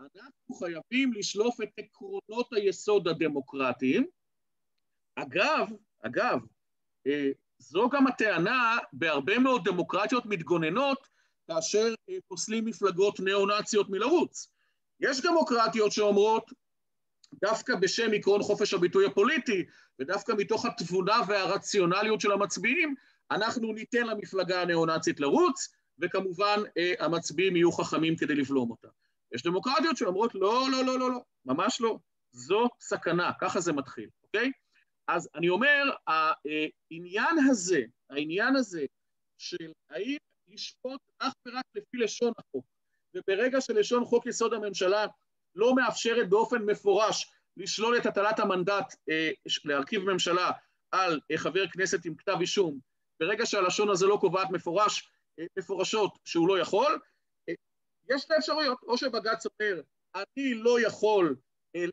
אנחנו חייבים לשלוף את עקרונות היסוד הדמוקרטיים. אגב, אגב, אה, זו גם הטענה בהרבה מאוד דמוקרטיות מתגוננות כאשר אה, פוסלים מפלגות ניאו-נאציות מלרוץ. יש דמוקרטיות שאומרות, דווקא בשם עקרון חופש הביטוי הפוליטי, ודווקא מתוך התבונה והרציונליות של המצביעים, אנחנו ניתן למפלגה הניאו-נאצית לרוץ, וכמובן אה, המצביעים יהיו חכמים כדי לבלום אותה. יש דמוקרטיות שאומרות, לא, לא, לא, לא, לא, ממש לא. זו סכנה, ככה זה מתחיל, אוקיי? אז אני אומר, העניין הזה, העניין הזה של האם לשפוט אך ורק לפי לשון החוק, וברגע שלשון חוק יסוד הממשלה לא מאפשרת באופן מפורש לשלול את הטלת המנדט אה, להרכיב ממשלה על אה, חבר כנסת עם כתב אישום, ברגע שהלשון הזה לא קובעת מפורש, אה, מפורשות שהוא לא יכול, יש שתי אפשרויות, או שבג"ץ אומר, אני לא יכול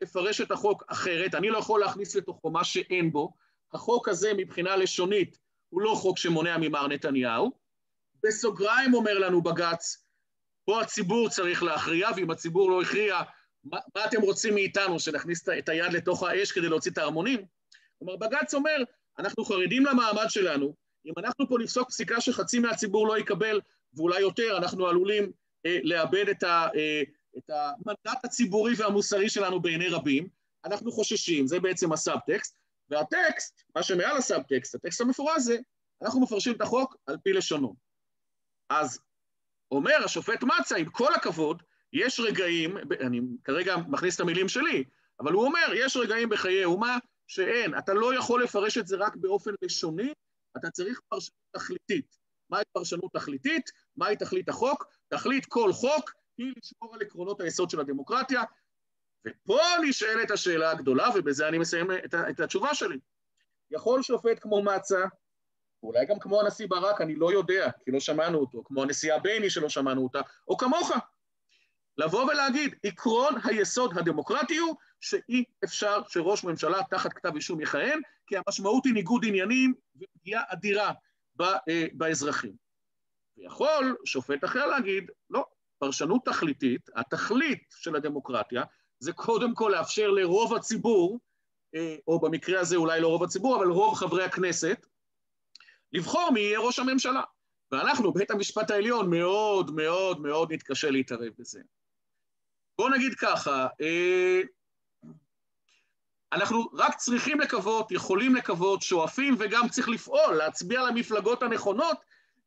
לפרש את החוק אחרת, אני לא יכול להכניס לתוכו מה שאין בו, החוק הזה מבחינה לשונית הוא לא חוק שמונע ממר נתניהו, בסוגריים אומר לנו בג"ץ, פה הציבור צריך להכריע, ואם הציבור לא הכריע, מה, מה אתם רוצים מאיתנו, שנכניס את היד לתוך האש כדי להוציא את ההרמונים? כלומר, בג"ץ אומר, אנחנו חרדים למעמד שלנו, אם אנחנו פה נפסוק פסיקה שחצי מהציבור לא יקבל, ואולי יותר, אנחנו עלולים אה, לאבד את, ה, אה, את המנדט הציבורי והמוסרי שלנו בעיני רבים, אנחנו חוששים, זה בעצם הסאבטקסט, והטקסט, מה שמעל הסאבטקסט, הטקסט המפורש זה, אנחנו מפרשים את החוק על פי לשונו. אז אומר השופט מצה, עם כל הכבוד, יש רגעים, אני כרגע מכניס את המילים שלי, אבל הוא אומר, יש רגעים בחיי אומה שאין, אתה לא יכול לפרש את זה רק באופן לשוני, אתה צריך פרשנות תכליתית. מהי פרשנות תכליתית? מהי תכלית החוק? תכלית כל חוק היא לשמור על עקרונות היסוד של הדמוקרטיה, ופה נשאלת השאלה הגדולה, ובזה אני מסיים את, את התשובה שלי. יכול שופט כמו מצה, ואולי גם כמו הנשיא ברק, אני לא יודע, כי לא שמענו אותו, כמו הנשיאה בייני שלא שמענו אותה, או כמוך, לבוא ולהגיד, עקרון היסוד הדמוקרטי הוא שאי אפשר שראש ממשלה תחת כתב אישום יכהן, כי המשמעות היא ניגוד עניינים ופגיעה אדירה אה, באזרחים. ויכול שופט אחר להגיד, לא, פרשנות תכליתית, התכלית של הדמוקרטיה, זה קודם כל לאפשר לרוב הציבור, אה, או במקרה הזה אולי לא רוב הציבור, אבל רוב חברי הכנסת, לבחור מי יהיה ראש הממשלה. ואנחנו, בית המשפט העליון, מאוד מאוד מאוד נתקשה להתערב בזה. בואו נגיד ככה, אה, אנחנו רק צריכים לקוות, יכולים לקוות, שואפים וגם צריך לפעול, להצביע למפלגות הנכונות,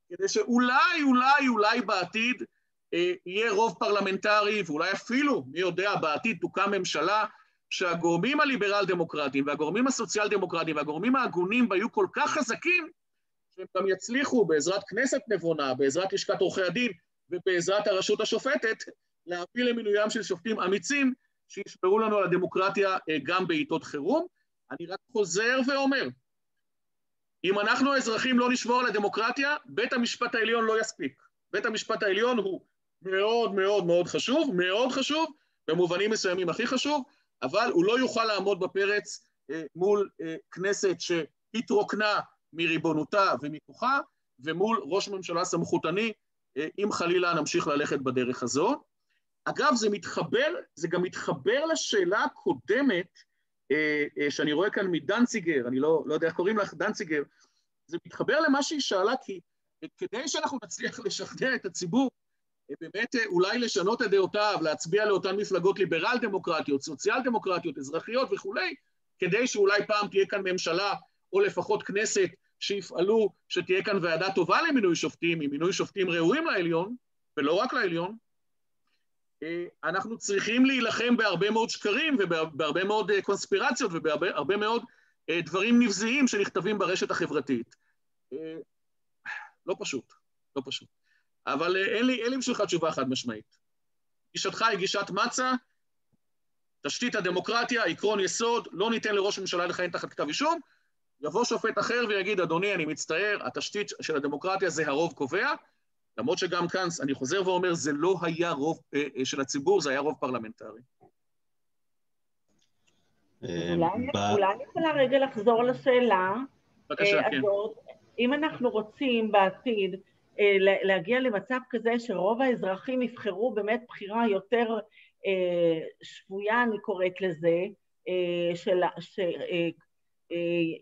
כדי שאולי, אולי, אולי בעתיד יהיה רוב פרלמנטרי, ואולי אפילו, מי יודע, בעתיד תוקם ממשלה שהגורמים הליברל-דמוקרטיים והגורמים הסוציאל-דמוקרטיים והגורמים ההגונים בה יהיו כל כך חזקים, שהם גם יצליחו בעזרת כנסת נבונה, בעזרת לשכת עורכי הדין ובעזרת הרשות השופטת, להביא למינוים של שופטים אמיצים שישמרו לנו על הדמוקרטיה אה, גם בעיתות חירום. אני רק חוזר ואומר, אם אנחנו האזרחים לא נשמור על הדמוקרטיה, בית המשפט העליון לא יספיק. בית המשפט העליון הוא מאוד מאוד מאוד חשוב, מאוד חשוב, במובנים מסוימים הכי חשוב, אבל הוא לא יוכל לעמוד בפרץ אה, מול אה, כנסת שהתרוקנה מריבונותה ומכוחה, ומול ראש ממשלה סמכותני, אה, אם חלילה נמשיך ללכת בדרך הזו. אגב, זה מתחבר, זה גם מתחבר לשאלה הקודמת, אה, אה, שאני רואה כאן מדנציגר, אני לא, לא יודע איך קוראים לך, דנציגר, זה מתחבר למה שהיא שאלה, כי כדי שאנחנו נצליח לשכנע את הציבור, באמת אה, אולי לשנות את דעותיו, להצביע לאותן מפלגות ליברל דמוקרטיות, סוציאל דמוקרטיות, אזרחיות וכולי, כדי שאולי פעם תהיה כאן ממשלה, או לפחות כנסת, שיפעלו שתהיה כאן ועדה טובה למינוי שופטים, עם מינוי שופטים ראויים לעליון, ולא רק לעליון, אה, אנחנו צריכים להילחם בהרבה מאוד שקרים ובהרבה מאוד קונספירציות ובהרבה מאוד דברים נבזיים שנכתבים ברשת החברתית. לא פשוט, לא פשוט. אבל אה, אין לי, אין לי בשבילך תשובה חד משמעית. גישתך היא גישת מצה, תשתית הדמוקרטיה, עקרון יסוד, לא ניתן לראש הממשלה לכהן תחת כתב אישום, יבוא שופט אחר ויגיד, אדוני, אני מצטער, התשתית של הדמוקרטיה זה הרוב קובע, למרות שגם כאן, אני חוזר ואומר, זה לא היה רוב אה, אה של הציבור, זה היה רוב פרלמנטרי. אולי אני יכולה רגע לחזור לשאלה בבקשה, כן. הזאת. אם אנחנו רוצים בעתיד להגיע למצב כזה שרוב האזרחים יבחרו באמת בחירה יותר שפויה, אני קוראת לזה, של, ש,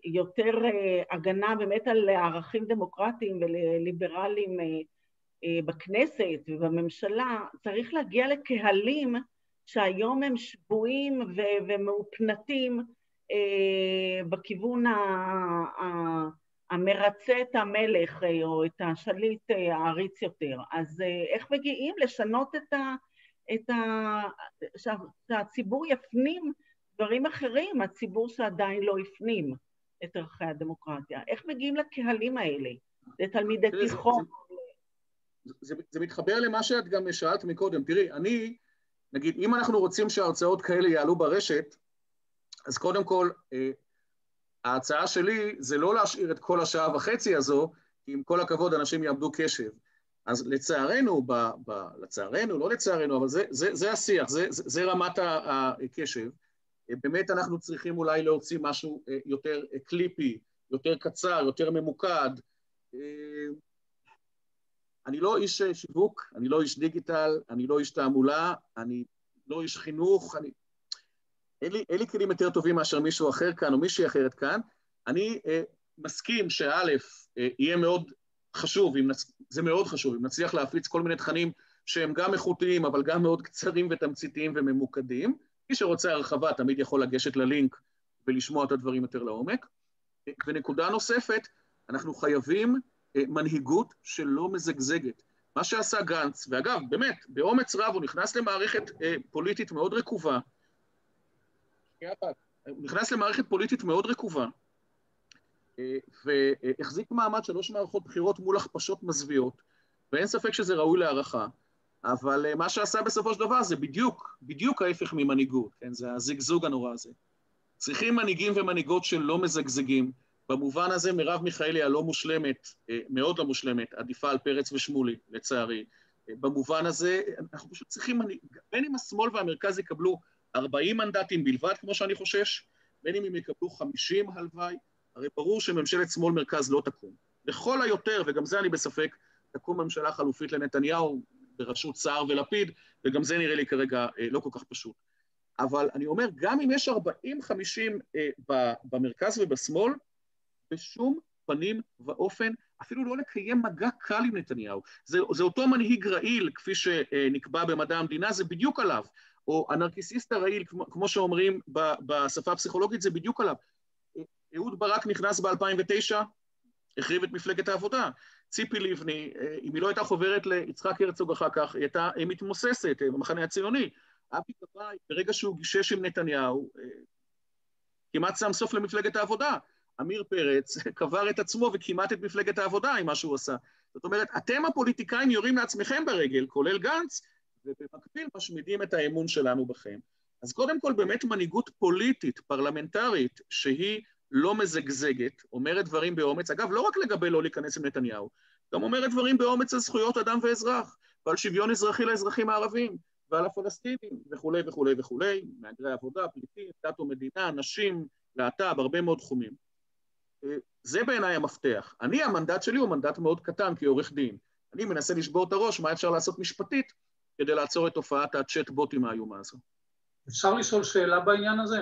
יותר הגנה באמת על ערכים דמוקרטיים וליברליים בכנסת ובממשלה, צריך להגיע לקהלים שהיום הם שבויים ומאופנתים בכיוון המרצה את המלך או את השליט העריץ יותר. אז איך מגיעים לשנות את ה... את ה... שהציבור יפנים דברים אחרים, הציבור שעדיין לא הפנים את ערכי הדמוקרטיה. איך מגיעים לקהלים האלה? לתלמידי תיכון? זה, זה, זה, זה מתחבר למה שאת גם שאלת מקודם. תראי, אני, נגיד, אם אנחנו רוצים שהרצאות כאלה יעלו ברשת, אז קודם כל, אה, ההצעה שלי זה לא להשאיר את כל השעה וחצי הזו, כי עם כל הכבוד אנשים יעמדו קשב. אז לצערנו, ב, ב, לצערנו, לא לצערנו, אבל זה, זה, זה השיח, זה, זה, זה רמת הקשב. באמת אנחנו צריכים אולי להוציא משהו יותר קליפי, יותר קצר, יותר ממוקד. אני לא איש שיווק, אני לא איש דיגיטל, אני לא איש תעמולה, אני לא איש חינוך, אני... אין לי, אין לי כלים יותר טובים מאשר מישהו אחר כאן או מישהי אחרת כאן. אני אה, מסכים שא', אה, יהיה מאוד חשוב, נצ... זה מאוד חשוב, אם נצליח להפיץ כל מיני תכנים שהם גם איכותיים, אבל גם מאוד קצרים ותמציתיים וממוקדים. מי שרוצה הרחבה תמיד יכול לגשת ללינק ולשמוע את הדברים יותר לעומק. ונקודה נוספת, אנחנו חייבים מנהיגות שלא מזגזגת. מה שעשה גנץ, ואגב, באמת, באומץ רב הוא נכנס למערכת פוליטית מאוד רקובה, נכנס למערכת פוליטית מאוד רקובה, והחזיק מעמד שלוש מערכות בחירות מול הכפשות מזוויעות, ואין ספק שזה ראוי להערכה. אבל מה שעשה בסופו של דבר זה בדיוק, בדיוק ההפך ממנהיגות, כן? זה הזגזוג הנורא הזה. צריכים מנהיגים ומנהיגות שלא מזגזגים. במובן הזה מרב מיכאלי הלא מושלמת, מאוד לא מושלמת, עדיפה על פרץ ושמולי, לצערי. במובן הזה אנחנו פשוט צריכים, בין אם השמאל והמרכז יקבלו 40 מנדטים בלבד, כמו שאני חושש, בין אם הם יקבלו 50 הלוואי, הרי ברור שממשלת שמאל-מרכז לא תקום. לכל היותר, וגם זה אני בספק, תקום ממשלה חלופית לנתניהו, בראשות סער ולפיד, וגם זה נראה לי כרגע אה, לא כל כך פשוט. אבל אני אומר, גם אם יש 40-50 אה, במרכז ובשמאל, בשום פנים ואופן, אפילו לא לקיים מגע קל עם נתניהו. זה, זה אותו מנהיג רעיל, כפי שנקבע במדע המדינה, זה בדיוק עליו. או הנרקיסיסט הרעיל, כמו, כמו שאומרים בשפה הפסיכולוגית, זה בדיוק עליו. אהוד ברק נכנס ב-2009, החריב את מפלגת העבודה. ציפי לבני, אם היא לא הייתה חוברת ליצחק הרצוג אחר כך, היא הייתה מתמוססת במחנה הציוני. אבי גבאי, ברגע שהוא גישש עם נתניהו, כמעט שם סוף למפלגת העבודה. עמיר פרץ *laughs* קבר את עצמו וכמעט את מפלגת העבודה עם מה שהוא עשה. זאת אומרת, אתם הפוליטיקאים יורים לעצמכם ברגל, כולל גנץ, ובמקביל משמידים את האמון שלנו בכם. אז קודם כל, באמת מנהיגות פוליטית, פרלמנטרית, שהיא לא מזגזגת, אומרת דברים באומץ, אגב, לא רק לגבי לא להיכנס עם נתניהו, גם אומרת דברים באומץ על זכויות אדם ואזרח, ועל שוויון אזרחי לאזרחים הערבים, ועל הפלסטינים, וכולי וכולי וכולי, מהגרי עבודה, פליטים, דת ומדינה, נשים, להט"ב, הרבה מאוד תחומים. זה בעיניי המפתח. אני, המנדט שלי הוא מנדט מאוד קטן כעורך דין. אני מנסה לשבור את הראש מה אפשר לעשות משפטית כדי לעצור את תופעת הצ'אט בוטים האיומה הזו. אפשר לשאול שאלה בעניין הזה?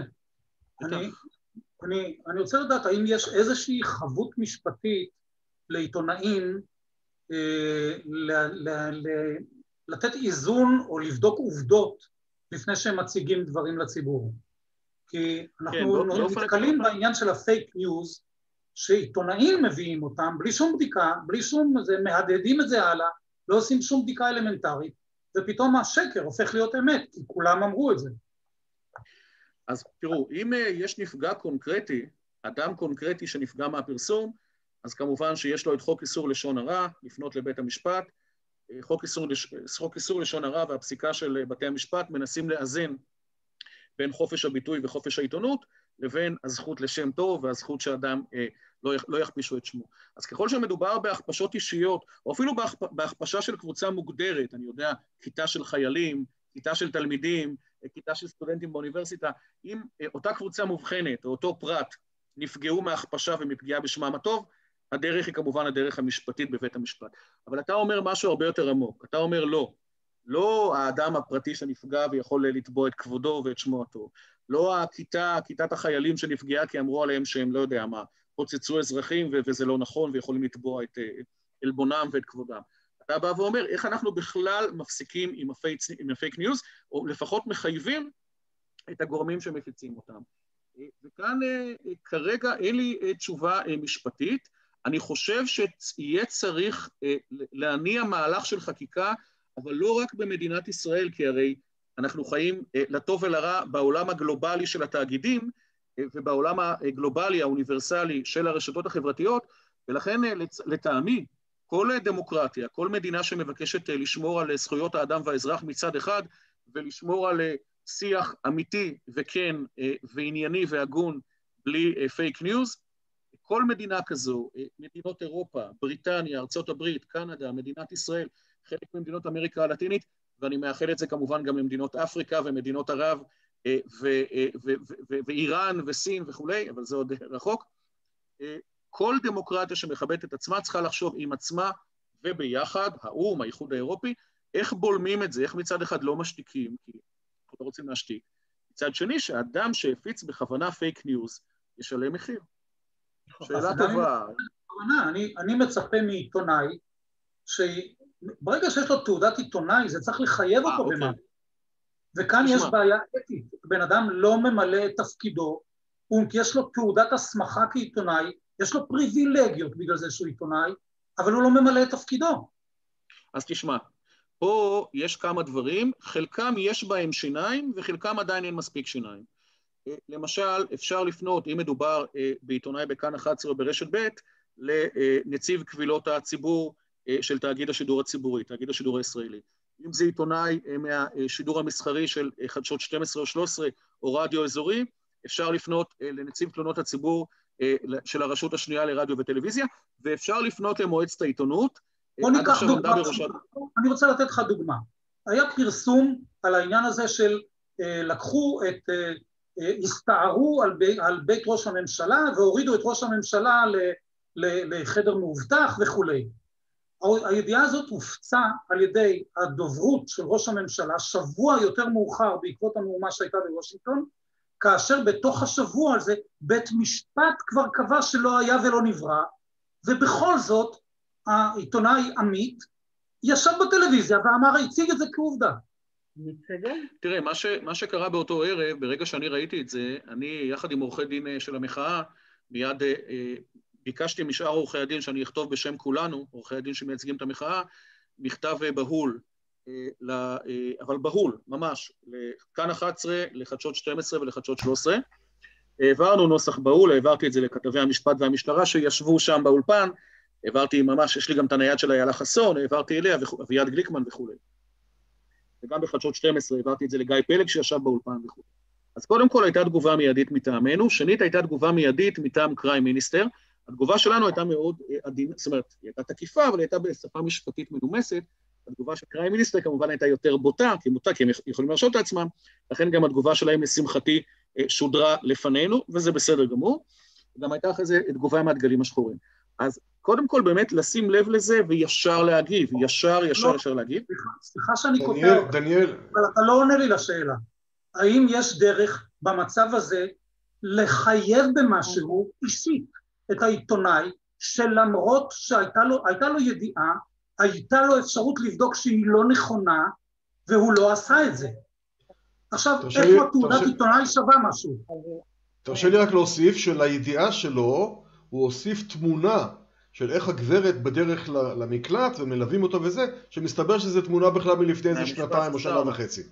אני, אני, אני רוצה לדעת האם יש איזושהי חבות משפטית לעיתונאים אה, ל, ל, ל, לתת איזון או לבדוק עובדות לפני שהם מציגים דברים לציבור. כי אנחנו כן, נתקלים בעניין של ה fake news, שעיתונאים מביאים אותם בלי שום בדיקה, בלי שום, זה, מהדהדים את זה הלאה, לא עושים שום בדיקה אלמנטרית, ופתאום השקר הופך להיות אמת, כי כולם אמרו את זה. אז תראו, אם יש נפגע קונקרטי, אדם קונקרטי שנפגע מהפרסום, אז כמובן שיש לו את חוק איסור לשון הרע, לפנות לבית המשפט. חוק איסור, חוק איסור לשון הרע והפסיקה של בתי המשפט מנסים לאזן בין חופש הביטוי וחופש העיתונות, לבין הזכות לשם טוב והזכות שאדם אה, לא, לא יכפישו את שמו. אז ככל שמדובר בהכפשות אישיות, או אפילו בהכפשה של קבוצה מוגדרת, אני יודע, כיתה של חיילים, כיתה של תלמידים, כיתה של סטודנטים באוניברסיטה, אם אותה קבוצה מובחנת או אותו פרט נפגעו מהכפשה ומפגיעה בשמם הטוב, הדרך היא כמובן הדרך המשפטית בבית המשפט. אבל אתה אומר משהו הרבה יותר עמוק, אתה אומר לא, לא האדם הפרטי שנפגע ויכול לתבוע את כבודו ואת שמו הטוב, לא הכיתה, כיתת החיילים שנפגעה כי אמרו עליהם שהם לא יודע מה, פוצצו אזרחים וזה לא נכון ויכולים לתבוע את עלבונם ואת כבודם. אתה בא ואומר, איך אנחנו בכלל מפסיקים עם הפייק, ניוז, או לפחות מחייבים את הגורמים שמפיצים אותם. וכאן כרגע אין לי תשובה משפטית. אני חושב שיהיה צריך להניע מהלך של חקיקה, אבל לא רק במדינת ישראל, כי הרי אנחנו חיים לטוב ולרע בעולם הגלובלי של התאגידים, ובעולם הגלובלי, האוניברסלי של הרשתות החברתיות, ולכן לטעמי, כל דמוקרטיה, כל מדינה שמבקשת לשמור על זכויות האדם והאזרח מצד אחד, ולשמור על שיח אמיתי וכן וענייני והגון בלי פייק ניוז, כל מדינה כזו, מדינות אירופה, בריטניה, הברית, קנדה, מדינת ישראל, חלק ממדינות אמריקה הלטינית, ואני מאחל את זה כמובן גם למדינות אפריקה ומדינות ערב ואיראן וסין וכולי, אבל זה עוד רחוק. כל דמוקרטיה שמכבדת את עצמה צריכה לחשוב עם עצמה וביחד, האו"ם, האיחוד האירופי, איך בולמים את זה, איך מצד אחד לא משתיקים, כי אנחנו לא רוצים להשתיק. מצד שני, שאדם שהפיץ בכוונה פייק ניוז, ישלם מחיר. שאלה טובה. אני, אני מצפה מעיתונאי, שברגע שיש לו תעודת עיתונאי, זה צריך לחייב אותו אוקיי. במה. וכאן יש בעיה אתית. בן אדם לא ממלא את תפקידו, יש לו תעודת הסמכה כעיתונאי, יש לו פריבילגיות בגלל זה שהוא עיתונאי, אבל הוא לא ממלא את תפקידו. אז תשמע, פה יש כמה דברים, חלקם יש בהם שיניים וחלקם עדיין אין מספיק שיניים. למשל, אפשר לפנות, אם מדובר בעיתונאי בכאן 11 או ברשת ב', לנציב קבילות הציבור של תאגיד השידור הציבורי, תאגיד השידור הישראלי. אם זה עיתונאי מהשידור המסחרי של חדשות 12 או 13 או רדיו אזורי, אפשר לפנות לנציב תלונות הציבור של הרשות השנייה לרדיו וטלוויזיה, ואפשר לפנות למועצת העיתונות. בוא ניקח דוגמה, בראשת... אני רוצה לתת לך דוגמה. היה פרסום על העניין הזה של לקחו את, הסתערו על, בי, על בית ראש הממשלה והורידו את ראש הממשלה ל, ל, לחדר מאובטח וכולי. הידיעה הזאת הופצה על ידי הדוברות של ראש הממשלה שבוע יותר מאוחר בעקבות המהומה שהייתה בוושינגטון, כאשר בתוך השבוע הזה בית משפט כבר קבע שלא היה ולא נברא, ובכל זאת העיתונאי עמית ישב בטלוויזיה ואמר, הציג את זה כעובדה. תראה, מה, ש, מה שקרה באותו ערב, ברגע שאני ראיתי את זה, אני יחד עם עורכי דין של המחאה, מיד אה, ביקשתי משאר עורכי הדין שאני אכתוב בשם כולנו, עורכי הדין שמייצגים את המחאה, מכתב בהול, אה, אבל בהול, ממש, לכאן 11, לחדשות 12 ולחדשות 13. העברנו נוסח בהול, העברתי את זה לכתבי המשפט והמשטרה שישבו שם באולפן, העברתי ממש, יש לי גם את הנייד של איילה חסון, העברתי אליה, אביעד גליקמן וכולי. וגם בחדשות 12 העברתי את זה לגיא פלג שישב באולפן וכולי. אז קודם כל הייתה תגובה מיידית מטעמנו, שנית הייתה תגובה מיידית מטעם קריים מיניסטר, התגובה שלנו הייתה מאוד עדינה, זאת אומרת, היא הייתה תקיפה, אבל היא הייתה בשפה משפטית מנומסת. התגובה של קריים מיניסטר כמובן הייתה יותר בוטה, כי מוטה, כי הם יכולים להרשות לעצמם, לכן גם התגובה שלהם, לשמחתי, שודרה לפנינו, וזה בסדר גמור. גם הייתה אחרי זה תגובה עם הדגלים השחורים. אז קודם כל באמת לשים לב לזה וישר להגיב, ישר, ישר, לא, ישר להגיב. סליחה, סליחה שאני קוטע אותך, דניאל. אבל אתה לא עונה לי לשאלה. האם יש דרך במצב הזה לחייב במשהו אישית את העיתונאי, שלמרות שהייתה לו, לו ידיעה, הייתה לו אפשרות לבדוק שהיא לא נכונה, והוא לא עשה את זה. עכשיו, איפה תעודת עיתונאי שווה משהו? תרשה לי רק להוסיף שלידיעה שלו הוא הוסיף תמונה של איך הגברת בדרך למקלט ומלווים אותו וזה, שמסתבר שזו תמונה בכלל מלפני איזה שנתיים או שנה וחצי.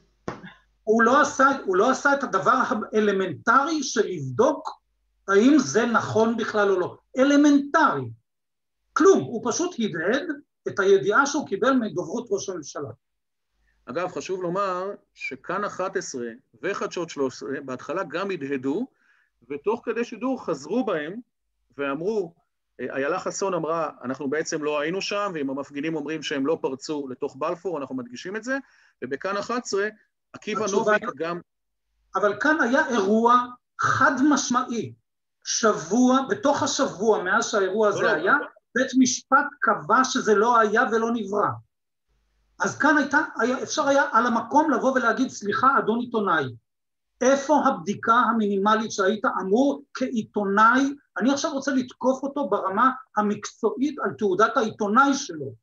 הוא לא, עשה, הוא לא עשה את הדבר האלמנטרי של לבדוק האם זה נכון בכלל או לא. אלמנטרי. כלום, הוא פשוט הדהד את הידיעה שהוא קיבל מדוברות ראש הממשלה. אגב, חשוב לומר שכאן 11 וחדשות 13 בהתחלה גם הדהדו, ותוך כדי שידור חזרו בהם ואמרו, איילה חסון אמרה, אנחנו בעצם לא היינו שם, ואם המפגינים אומרים שהם לא פרצו לתוך בלפור, אנחנו מדגישים את זה, ובכאן 11 עקיבא נוביק גם... אבל כאן היה אירוע חד משמעי, שבוע, בתוך השבוע מאז שהאירוע הזה לא, לא, היה, בית משפט קבע שזה לא היה ולא נברא. אז כאן הייתה, היה, אפשר היה על המקום לבוא ולהגיד, סליחה, אדון עיתונאי, איפה הבדיקה המינימלית שהיית אמור כעיתונאי, אני עכשיו רוצה לתקוף אותו ברמה המקצועית על תעודת העיתונאי שלו.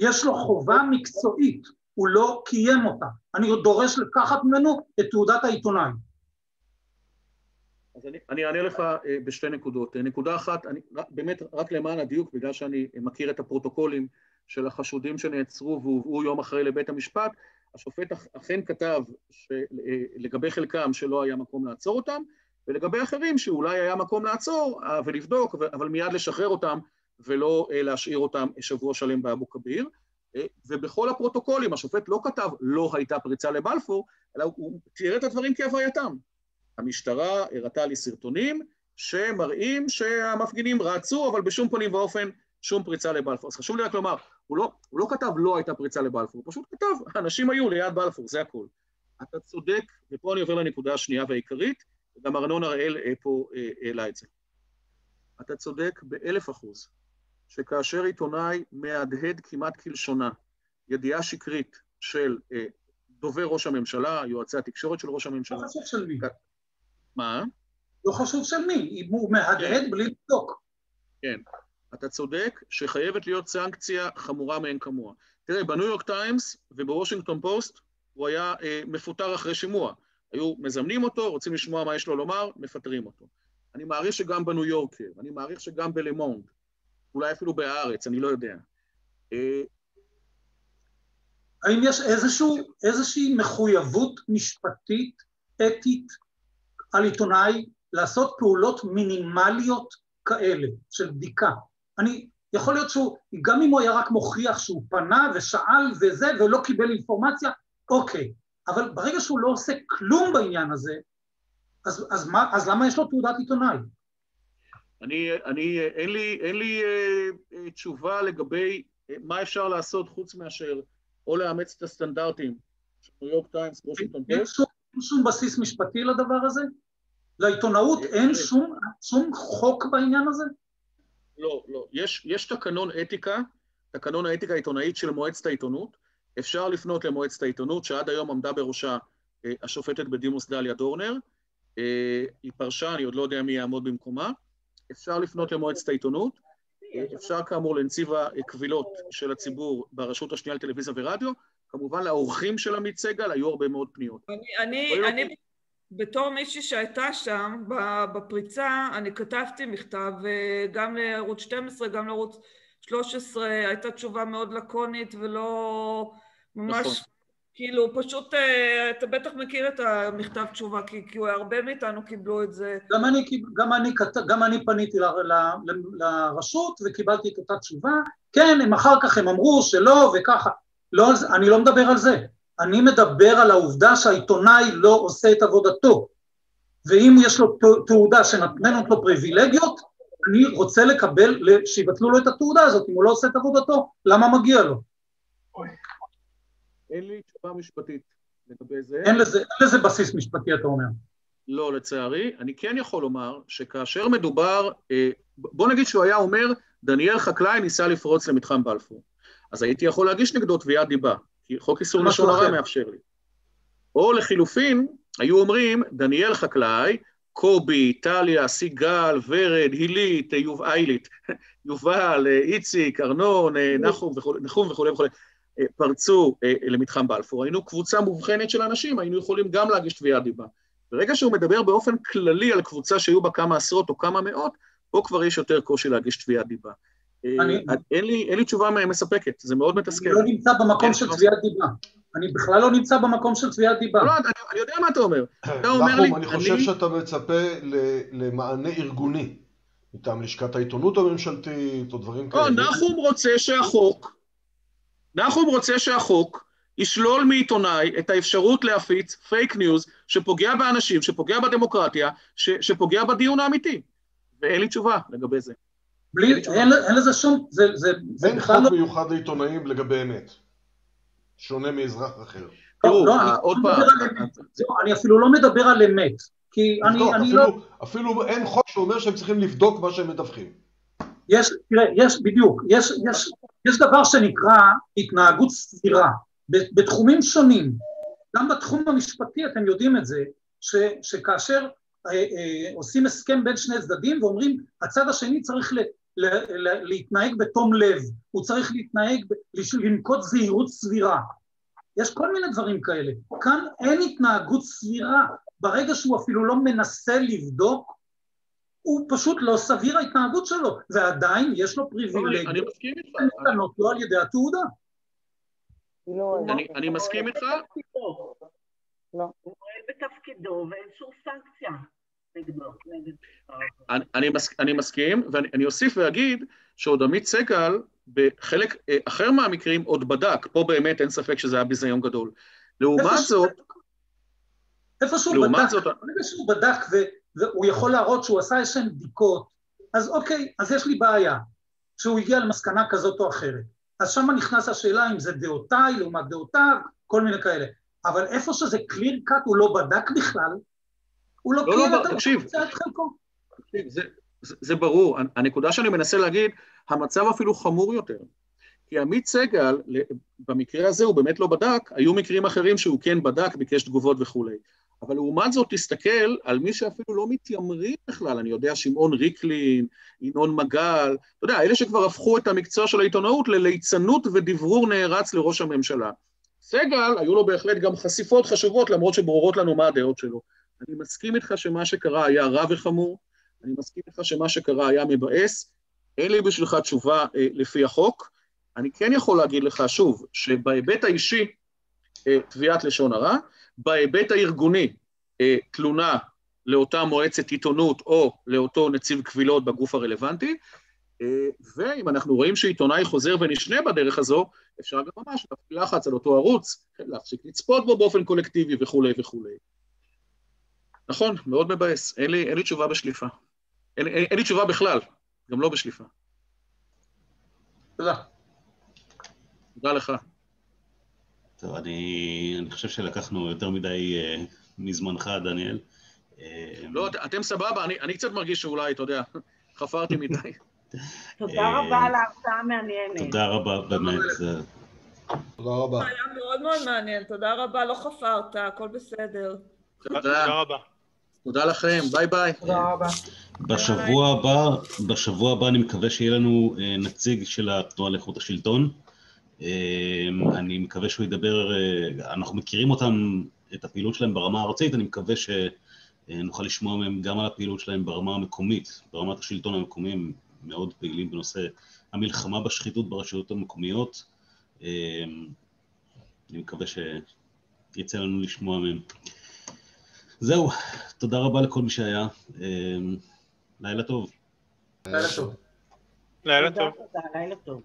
יש לו חובה מקצועית, הוא לא קיים אותה. אני דורש לקחת ממנו את תעודת העיתונאי. אז אני, אני אענה לך אה, בשתי נקודות. נקודה אחת, אני, באמת רק למען הדיוק, בגלל שאני מכיר את הפרוטוקולים של החשודים שנעצרו והובאו יום אחרי לבית המשפט, השופט אכן כתב לגבי חלקם שלא היה מקום לעצור אותם, ולגבי אחרים שאולי היה מקום לעצור אה, ולבדוק, אבל מיד לשחרר אותם ולא אה, להשאיר אותם שבוע שלם באבו כביר. ובכל הפרוטוקולים השופט לא כתב לא הייתה פריצה לבלפור, אלא הוא תיאר את הדברים כהווייתם. המשטרה הראתה לי סרטונים שמראים שהמפגינים רצו, אבל בשום פנים ואופן שום פריצה לבלפור. אז חשוב לי רק לומר, הוא לא, הוא לא כתב לא הייתה פריצה לבלפור, הוא פשוט כתב, אנשים היו ליד בלפור, זה הכול. אתה צודק, ופה אני עובר לנקודה השנייה והעיקרית, וגם ארנון הראל אה, פה אה, העלה את זה. אתה צודק באלף אחוז, שכאשר עיתונאי מהדהד כמעט כלשונה ידיעה שקרית של אה, דובר ראש הממשלה, יועצי התקשורת של ראש הממשלה. לא חשוב של מי. מה? לא חשוב של מי, אם הוא מהדהד כן. בלי לבדוק. כן. אתה צודק שחייבת להיות סנקציה חמורה מאין כמוה. תראה, בניו יורק טיימס ובוושינגטון פוסט הוא היה אה, מפוטר אחרי שימוע. היו מזמנים אותו, רוצים לשמוע מה יש לו לומר, מפטרים אותו. אני מעריך שגם בניו יורקר, אני מעריך שגם בלמונד, אולי אפילו בהארץ, אני לא יודע. אה, האם יש איזשהו, איזושהי מחויבות משפטית, אתית, על עיתונאי לעשות פעולות מינימליות כאלה, של בדיקה? אני, יכול להיות שהוא, גם אם הוא היה רק מוכיח שהוא פנה ושאל וזה ולא קיבל אינפורמציה, אוקיי, אבל ברגע שהוא לא עושה כלום בעניין הזה, אז, אז, מה, אז למה יש לו תעודת עיתונאי? אני, אני, אין לי, אין לי אה, אה, תשובה לגבי אה, מה אפשר לעשות חוץ מאשר או לאמץ את הסטנדרטים של ניו יורק טיימס, וושינגטון פוסט. אין שום, שום בסיס משפטי לדבר הזה? לעיתונאות אין שום, שום חוק בעניין הזה? לא, לא. יש, יש תקנון אתיקה, תקנון האתיקה העיתונאית של מועצת העיתונות. אפשר לפנות למועצת העיתונות, שעד היום עמדה בראשה אה, השופטת בדימוס דליה דורנר. אה, היא פרשה, אני עוד לא יודע מי יעמוד במקומה. אפשר לפנות למועצת העיתונות. אה, אפשר כאמור לנציב הקבילות של הציבור ברשות השנייה לטלוויזיה ורדיו. כמובן לאורחים של עמית סגל היו הרבה מאוד פניות. אני, אני, אני בתור מישהי שהייתה שם בפריצה, אני כתבתי מכתב אה, גם לערוץ 12, גם לערוץ 13, הייתה תשובה מאוד לקונית ולא ממש, נכון. כאילו, פשוט, אה, אתה בטח מכיר את המכתב תשובה, כי, כי הרבה מאיתנו קיבלו את זה. גם אני, גם אני, גם אני פניתי ל, ל, ל, לרשות וקיבלתי את אותה תשובה, כן, הם אחר כך הם אמרו שלא וככה, לא, אני לא מדבר על זה. אני מדבר על העובדה שהעיתונאי לא עושה את עבודתו, ואם יש לו תעודה שנותנת לו פריבילגיות, אני רוצה לקבל, שיבטלו לו את התעודה הזאת, אם הוא לא עושה את עבודתו, למה מגיע לו? אין לי תשובה משפטית לגבי זה. אין לזה, אין לזה בסיס משפטי, אתה אומר. לא, לצערי. אני כן יכול לומר שכאשר מדובר, אה, בוא נגיד שהוא היה אומר, דניאל חקלאי ניסה לפרוץ למתחם בלפור. אז הייתי יכול להגיש נגדו תביעת דיבה. כי חוק איסור לשון הרע מאפשר לי. או לחילופין, היו אומרים, דניאל חקלאי, קובי, טליה, סיגל, ורד, הילית, יוב, איילית, *laughs* יובל, איציק, ארנון, נחום וכולי, נחום וכולי וכולי, פרצו אה, למתחם בלפור. היינו קבוצה מובחנת של אנשים, היינו יכולים גם להגיש תביעת דיבה. ברגע שהוא מדבר באופן כללי על קבוצה שהיו בה כמה עשרות או כמה מאות, פה כבר יש יותר קושי להגיש תביעת דיבה. אני... אה, אין, לי, אין לי תשובה מספקת, זה מאוד מתסכל. אני לא נמצא במקום של תביעת דיבה. אני בכלל לא נמצא במקום של תביעת דיבה. לא, אני, אני יודע מה אתה אומר. אתה אומר לי, אני חושב שאתה מצפה למענה ארגוני, מטעם לשכת העיתונות הממשלתית, או דברים כאלה. לא, נחום רוצה שהחוק, נחום רוצה שהחוק ישלול מעיתונאי את האפשרות להפיץ פייק ניוז שפוגע באנשים, שפוגע בדמוקרטיה, ש, שפוגע בדיון האמיתי. ואין לי תשובה לגבי זה. בלי, אין, אין לזה שום, זה, זה, זה אין חוק לא... מיוחד לעיתונאים לגבי אמת, שונה מאזרח אחר. תראו, לא, אה, עוד לא פעם, מדבר על אמת. אני אפילו לא מדבר על אמת, כי אני לבדוק, אני לא... אפילו- אפילו אין חוק שאומר שהם צריכים לבדוק מה שהם מדווחים. יש, תראה, יש, בדיוק, יש, יש, יש דבר שנקרא התנהגות סבירה, בתחומים שונים. גם בתחום המשפטי אתם יודעים את זה, ש, שכאשר עושים הסכם בין שני צדדים ואומרים, הצד השני צריך ל, ל, ל, להתנהג בתום לב, הוא צריך להתנהג, לנקוט זהירות סבירה. יש כל מיני דברים כאלה. כאן אין התנהגות סבירה. ברגע שהוא אפילו לא מנסה לבדוק, הוא פשוט לא סביר ההתנהגות שלו, ועדיין יש לו לא, אני- מסכים איתך, שניתנות לו על ידי התעודה. אני- אני מסכים איתך, הוא פועל בתפקידו ואין שום סנקציה נגדו, נגד... אני, אני, מס, אני מסכים, ואני אני אוסיף ואגיד שעוד עמית סגל, בחלק אה, אחר מהמקרים עוד בדק, פה באמת אין ספק שזה היה ביזיון גדול. לעומת זאת, איפה שהוא בדק, זאת- ברגע שהוא בדק ו- והוא יכול להראות שהוא עשה איזשהן בדיקות, אז אוקיי, אז יש לי בעיה, שהוא הגיע למסקנה כזאת או אחרת. אז שמה נכנס השאלה אם זה דעותיי לעומת דעותיו, כל מיני כאלה. אבל איפה שזה קליר קאט הוא לא בדק בכלל, הוא לא לא, קיים לא, את תקשיב. זה את חלקו. תקשיב, זה, זה, זה ברור, הנקודה שאני מנסה להגיד, המצב אפילו חמור יותר. כי עמית סגל, במקרה הזה הוא באמת לא בדק, היו מקרים אחרים שהוא כן בדק, ביקש תגובות וכולי. אבל לעומת זאת, תסתכל על מי שאפילו לא מתיימרים בכלל, אני יודע, שמעון ריקלין, ינון מגל, אתה יודע, אלה שכבר הפכו את המקצוע של העיתונאות לליצנות ודברור נערץ לראש הממשלה. סגל, היו לו בהחלט גם חשיפות חשובות, למרות שברורות לנו מה הדעות שלו. אני מסכים איתך שמה שקרה היה רע וחמור, אני מסכים איתך שמה שקרה היה מבאס, אין לי בשבילך תשובה אה, לפי החוק. אני כן יכול להגיד לך, שוב, שבהיבט האישי, אה, תביעת לשון הרע, בהיבט הארגוני, אה, תלונה לאותה מועצת עיתונות או לאותו נציב קבילות בגוף הרלוונטי, אה, ואם אנחנו רואים שעיתונאי חוזר ונשנה בדרך הזו, אפשר גם ממש להפעיל לחץ על אותו ערוץ, כן, להפסיק לצפות בו באופן קולקטיבי וכולי וכולי. נכון, מאוד מבאס, אין לי, אין לי תשובה בשליפה. אין, אין, אין לי תשובה בכלל, גם לא בשליפה. תודה. תודה לך. טוב, אני, אני חושב שלקחנו יותר מדי אה, מזמנך, דניאל. אה, לא, את- אתם סבבה, אני, אני קצת מרגיש שאולי, אתה יודע, *laughs* חפרתי מדי. תודה אה, רבה על ההרצאה המעניינת. תודה רבה, באמת. תודה רבה. היה מאוד מאוד מעניין, תודה רבה, לא חפרת, הכל בסדר. תודה, רבה. תודה לכם, ביי ביי. תודה רבה. בשבוע הבא, בשבוע הבא אני מקווה שיהיה לנו אה, נציג של התנועה לאיכות השלטון. אה, אני מקווה שהוא ידבר, אה, אנחנו מכירים אותם, את הפעילות שלהם ברמה הארצית, אני מקווה שנוכל לשמוע מהם גם על הפעילות שלהם ברמה המקומית, ברמת השלטון המקומי, הם מאוד פעילים בנושא המלחמה בשחיתות ברשויות המקומיות. אני מקווה שיצא לנו לשמוע מהם. זהו, תודה רבה לכל מי שהיה. אה, לילה טוב. לילה טוב. לילה טוב. לילה טוב.